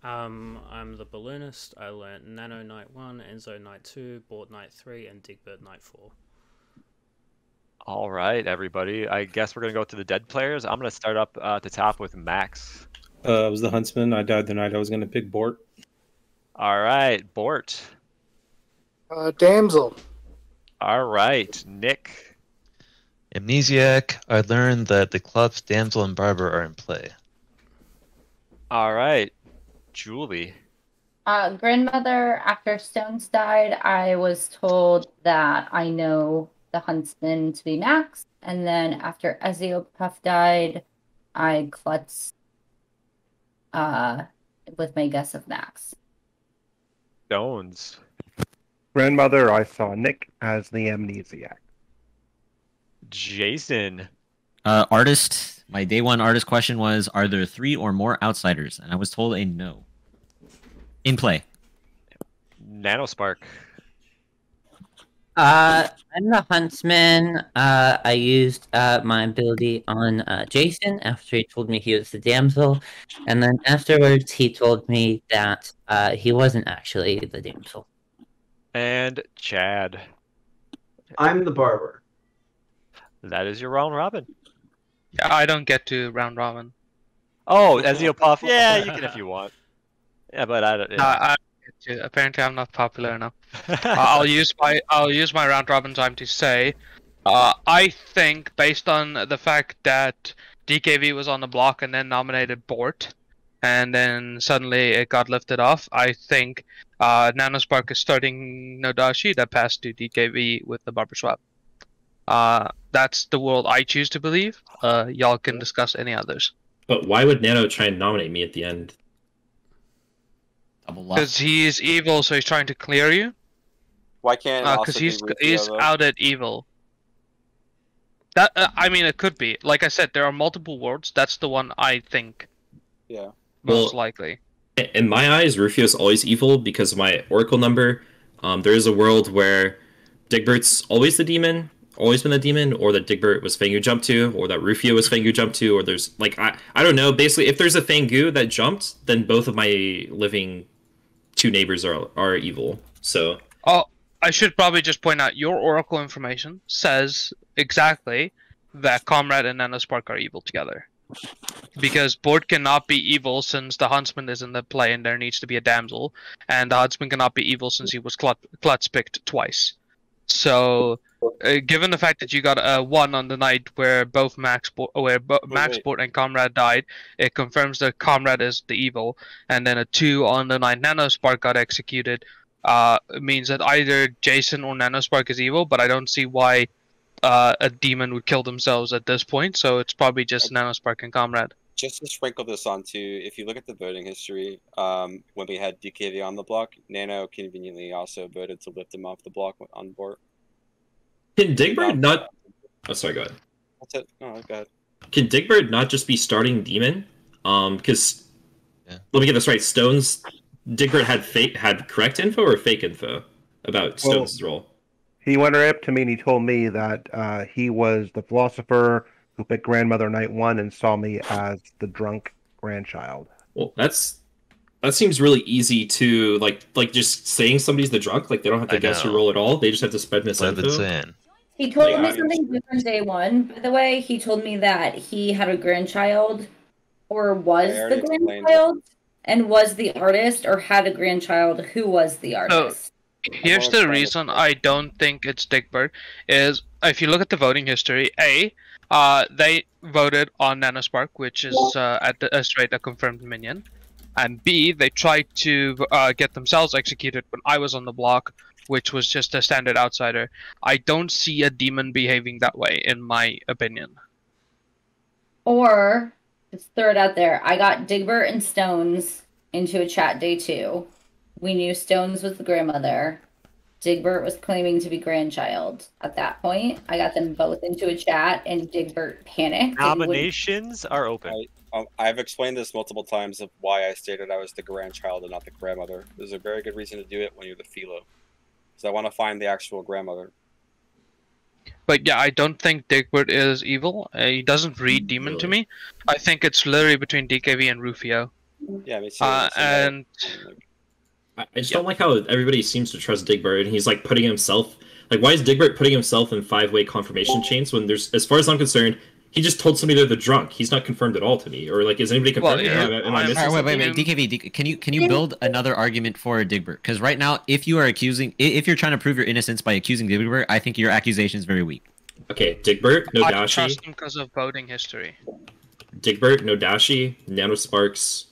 Um, I'm the balloonist. I learned Nano Night 1, Enzo Night 2, Bort Night 3, and Digbert Night 4. All right, everybody. I guess we're gonna go to the dead players. I'm gonna start up uh, at the top with Max. Uh, I was the huntsman. I died the night I was going to pick Bort. All right, Bort. Uh, damsel. All right, Nick. Amnesiac, I learned that the klutz Damsel and Barber are in play. All right, Julie. Uh, grandmother, after Stones died, I was told that I know the huntsman to be Max. And then after Ezio Puff died, I klutz uh, with my guess of Max. Stones. Grandmother, I saw Nick as the amnesiac. Jason. Uh, artist. My day one artist question was: Are there three or more outsiders? And I was told a no. In play. Nanospark. Uh, I'm the huntsman. Uh, I used uh, my ability on uh, Jason after he told me he was the damsel, and then afterwards he told me that uh, he wasn't actually the damsel. And Chad. I'm the barber. That is your round robin. Yeah, I don't get to round robin. Oh, Ezio Puff. Yeah, you can if you want. Yeah, but I don't. Uh, I don't get to. Apparently, I'm not popular enough. Uh, I'll use my I'll use my round robin time to say, uh, I think based on the fact that DKV was on the block and then nominated Bort, and then suddenly it got lifted off. I think uh, Nanospark is starting No Dashii that passed to DKV with the barber swap. Uh, that's the world I choose to believe. Uh, y'all can discuss any others. But why would Nano try and nominate me at the end? Because he is evil, so he's trying to clear you. Why can't? it Because be he's he's out at evil. That uh, I mean, it could be. Like I said, there are multiple worlds. That's the one I think Yeah. most Well, likely. In my eyes, Rufio is always evil because of my Oracle number. Um, there is a world where Digbert's always the demon, always been the demon, or that Digbert was Fang Gu jumped to, or that Rufio was Fang Gu jumped to, or there's like I I don't know. Basically, if there's a Fang Gu that jumped, then both of my living two neighbors are are evil. So Oh, I should probably just point out your Oracle information says exactly that Comrade and Nanospark are evil together. Because Bort cannot be evil since the Huntsman is in the play and there needs to be a damsel, and the Huntsman cannot be evil since he was clut- picked twice. So, uh, given the fact that you got a one on the night where both Max Bo- where bo- Max wait. And Comrade died, it confirms that Comrade is the evil, and then a two on the night Nanospark got executed, uh, means that either Jason or Nanospark is evil, but I don't see why uh, a demon would kill themselves at this point. So it's probably just Nanospark and Comrade. Just to sprinkle this onto, if you look at the voting history, um, when we had DKV on the block, Nano conveniently also voted to lift him off the block on Bort. Can Digbert not? Oh, sorry. Go ahead. That's it. No, go ahead. Can Digbert not just be starting demon? Um, because let me get this right. Stones, Digbert had fake had correct info or fake info about Well- Stones' role. He went right up to me and he told me that uh, he was the philosopher who picked grandmother night one and saw me as the drunk grandchild. Well, that's that seems really easy to like like just saying somebody's the drunk. Like they don't have to I guess your role at all. They just have to spread That's what I've been misinfo. saying. He told me I something different day one, by the way. He told me that he had a grandchild or was the grandchild and was the artist or had a grandchild who was the artist. Here's the reason I don't think it's Digbert is if you look at the voting history, A, uh, they voted on Nanospark, which is uh, at the uh, straight a confirmed minion, and B, they tried to uh, get themselves executed when I was on the block, which was just a standard outsider. I don't see a demon behaving that way, in my opinion. Or let's throw it out there. I got Digbert and Stones into a chat day two. We knew Stones was the grandmother. Digbert was claiming to be grandchild. At that point, I got them both into a chat, and Digbert panicked. and wouldn't- Nominations are open. I, um, I've explained this multiple times of why I stated I was the grandchild and not the grandmother. There's a very good reason to do it when you're the philo. Because I want to find the actual grandmother. But yeah, I don't think Digbert is evil. Uh, he doesn't read demon to me. I think it's literally between DKV and Rufio. Yeah, me too. Uh, and I I just don't like how everybody seems to trust Digbert, and he's like putting himself like why is Digbert putting himself in five way confirmation chains when there's as far as I'm concerned, He just told somebody they're the drunk. He's not confirmed at all to me. Or like, is anybody Well, confirmed? yeah, am, am I missing All right, wait, wait, wait. DKV, D- can you can you build another argument for Digbert? Because right now, if you are accusing, if you're trying to prove your innocence by accusing Digbert, I think your accusation is very weak. Okay, Digbert, I No Dashii, trust him because of voting history. Digbert, No Dashii, Nanosparks,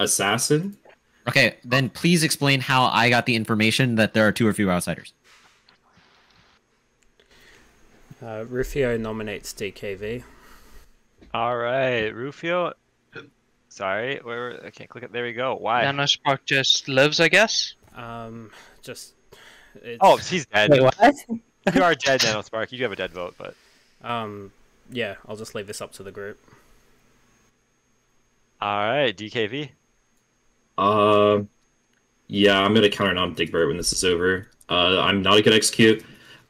Assassin. Okay, then please explain how I got the information that there are two or fewer outsiders. Uh, Rufio nominates DKV. All right, Rufio. Sorry, where I can't click it. There we go. Why? Nanospark just lives, I guess. Um, just. It's... Oh, he's dead. Wait, what? You are dead, Nanospark. You do have a dead vote, but Um, yeah, I'll just leave this up to the group. all right, DKV. Um, yeah, I'm gonna counter nom Digbert when this is over. Uh, I'm not a good execute.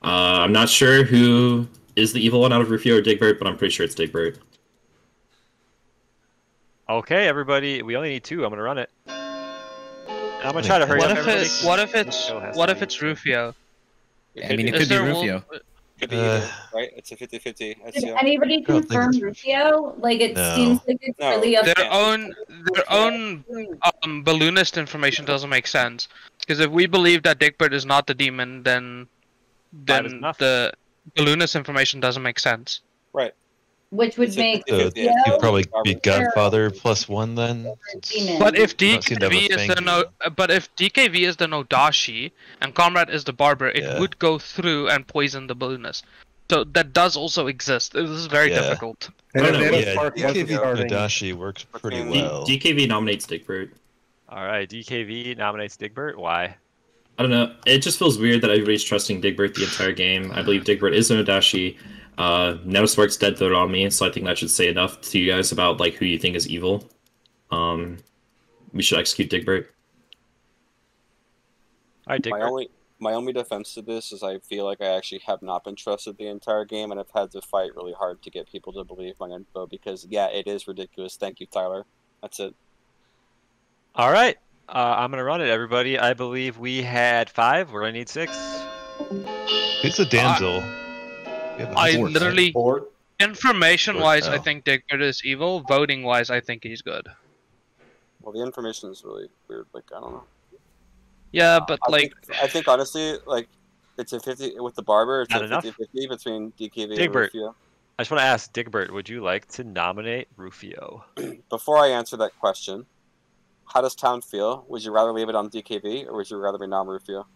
Uh, I'm not sure who is the evil one out of Rufio or Digbert, but I'm pretty sure it's Digbert. Okay, everybody. We only need two. I'm gonna run it. And I'm gonna try to hurry What up. if everybody. it? What if it's? What if it's Rufio? Yeah, I mean, it could be there will- Rufio. Could be Uh, either, right? It's a 50-50. That's Did yeah. anybody don't confirm Rufio? Like it No. seems like it's No. really up Their own, their own um, balloonist information doesn't make sense. Because if we believe that Digbert is not the demon, then Five is then enough. the balloonist information doesn't make sense. Right. which would It's make 50-50. So uh, you'd probably be Godfather plus one then. But if Don't seem to have a DKV is the no, do. but if DKV is the No Dashii and Comrade is the Barber, it Yeah. would go through and poison the balloonist. So that does also exist. This is very Yeah. difficult. And No, if no, Yeah, DKV starting- No Dashii works pretty Between- D- well. DKV nominates Digbert. All right, DKV nominates Digbert. Why? I don't know. It just feels weird that everybody's trusting Digbert the entire game. I believe Digbert is an Odashi. Uh, Nanospark's dead voted on me, so I think that should say enough to you guys about like who you think is evil. Um, we should execute Digbert. All right, My only my only defense to this is I feel like I actually have not been trusted the entire game, and I've had to fight really hard to get people to believe my info because yeah, it is ridiculous. Thank you, Tyler. That's it. All right, uh, I'm gonna run it, everybody. I believe we had five. We're gonna need six. It's a damsel? We have a I fourth, literally, Or information wise, I think Digbert is evil. Voting wise, I think he's good. Well, the information is really weird. Like I don't know. Yeah, but I like, think, I think honestly, like it's a fifty with the barber. It's Not a enough? 50-50 between DKV and Rufio. I just want to ask Digbert, would you like to nominate Rufio? Before I answer that question, how does town feel? Would you rather leave it on DKV or would you rather be non Rufio?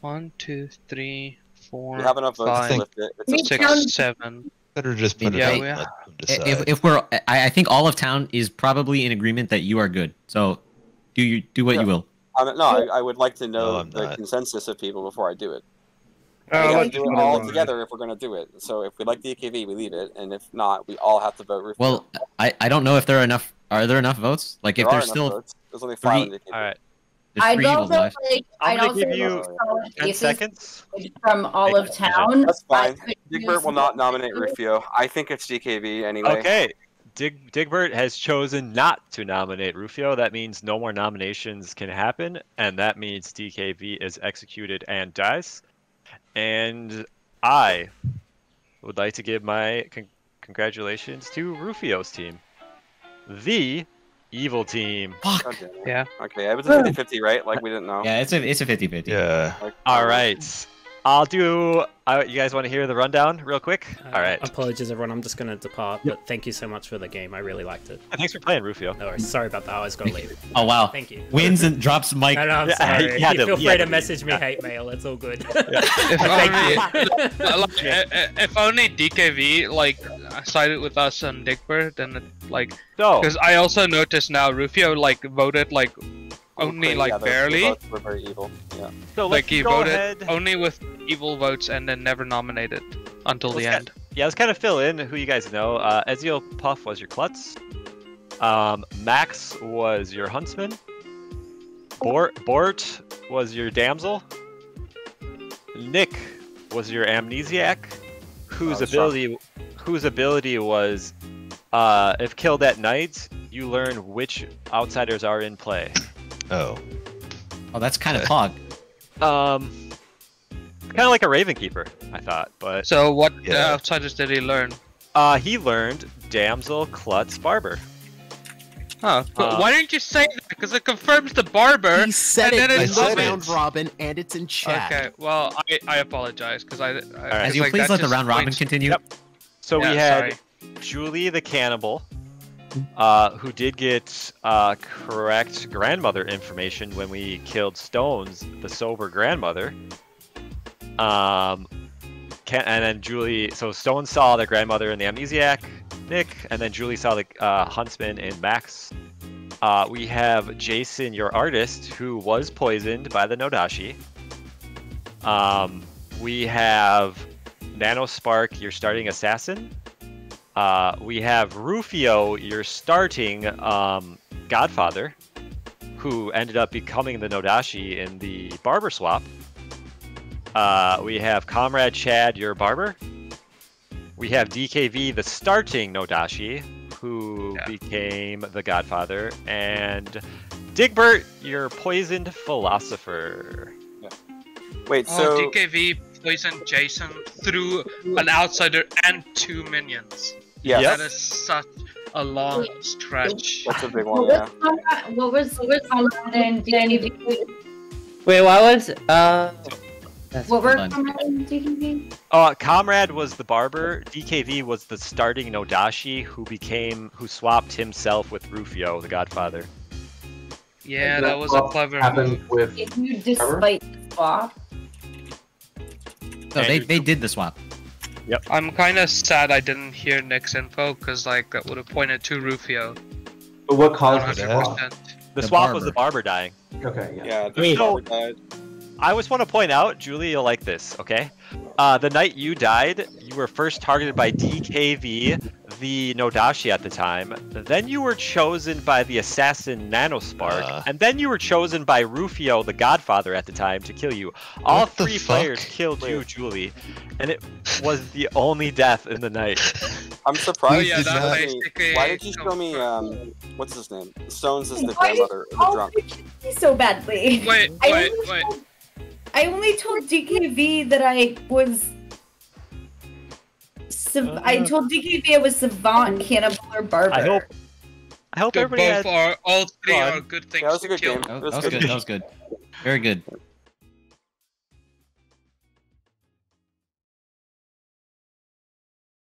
one, two, three, four, You have enough votes five, to lift it. It's Me six, Town- seven. Better just put it Yeah, we and are. let. If, if we're, I, I think all of town is probably in agreement that you are good. So, do you do what Yeah. you will. I mean, no, I, I would like to know I'm the not. consensus of people before I do it. Uh, we have to do it all together if we're going to do it. So if we like DKV, we leave it, and if not, we all have to vote Rufio. Well, I, I don't know if there are enough. Are there enough votes? Like there if there's still votes. There's only five three- All right, I'd three evils also left. like I'm I'd gonna also give you 10 seconds. from all of town. That's fine. Digbert will not nominate Rufio. I think it's DKV anyway. Okay. Dig Digbert has chosen not to nominate Rufio. That means no more nominations can happen, and that means DKV is executed and dies. And I would like to give my con- congratulations to Rufio's team, the evil team. Fuck. God. Yeah. Okay, it was a 50-50, right? Like we didn't know. Yeah, it's a it's a 50-50. Yeah. Like, All right. Um, I'll do. Uh, you guys want to hear the rundown real quick? Uh, All right. Apologies, everyone. I'm just going to depart, but thank you so much for the game. I really liked it. Thanks for playing, Rufio. No worries. Sorry about that. I was going to leave. Oh wow. Thank you. Wins and drops mic. No, no, I'm sorry. he had to- Feel free to to message me leave. hate mail. It's all good. If Thank you. only, like, i- i- if only DKV like sided with us and Digbert, then it, like, So, because I also noticed now Rufio like voted like only like the- the barely, votes were very evil. Yeah. so like let's he go voted ahead. only with evil votes and then never nominated until the Let's get- end. Yeah, let's kind of fill in who you guys know. Uh, Ezio Puff was your klutz. Um, Max was your huntsman. Bort, Bort was your damsel. Nick was your amnesiac, whose Oh, strong. ability, whose ability was, uh, if killed at night, you learn which outsiders are in play. Oh. Oh, that's kind of pog. Um, kind of like a Ravenkeeper, I thought, but So what Yeah. outsiders did he learn? Uh, he learned Damsel Klutz Barber. Huh. But Uh, why didn't you say that? Because it confirms the barber. He said and it then in it's the obvious. round robin, and it's in chat. Okay, well, I, I apologize because I, I As you like, please let the round robin points- continue. So we had sorry. Julie the cannibal, uh, who did get uh, correct grandmother information when we killed Stones, the sober grandmother. Um, can, and then Julie. So Stone saw the grandmother in the amnesiac, Nick, and then Julie saw the uh, huntsman in Max. Uh, we have Jason, your artist, who was poisoned by the No Dashii. Um, we have Nanospark, your starting assassin. Uh, we have Rufio, your starting um, Godfather, who ended up becoming the No Dashii in the barber swap. Uh, we have Comrade Chad, your barber. We have DKV, the starting No Dashii, who became the Godfather, and Digbert, your poisoned philosopher. Wait, Oh, DKV poisoned Jason through an outsider and two minions. Yes. That is such a long stretch. That's a big What was Conrad? What was what was Conrad and DKV? Wait, what was uh? What were Hold on. Conrad and DKV? Uh, Comrade was the barber. DKV was the starting No Dashii, who became, who swapped himself with Rufio, the Godfather. Yeah, that was a clever move. with If you despite the swap. So they, they did the swap. Yep. I'm kind of sad I didn't hear Nick's info because like that would have pointed to Rufio. But what caused the swap? 100%. The, The swap was the barber. barber dying. Okay, yeah. Yeah, I mean- the barber died. I just want to point out, Julie, you'll like this, okay? Uh, the night you died, you were first targeted by DKV, the No Dashii at the time. Then you were chosen by the assassin Nanospark, Uh. and then you were chosen by Rufio, the Godfather at the time, to kill you. All three players killed you, Julie, and it was the only death in the night. I'm surprised. Oh, yeah, you that me- Why did you show me? Um, what's his name? Stones is the Why did grandmother, the all drunk. three kill me so badly? Wait, wait, wait. Told, I only told DKV that I was. Sav- I Uh. told DKV I was savant, cannibal, or barber. I hope. I hope Good, everybody both had are all three fun. are good things That was a to good kill. game. That It was, was that was good. good. That was good. Very good.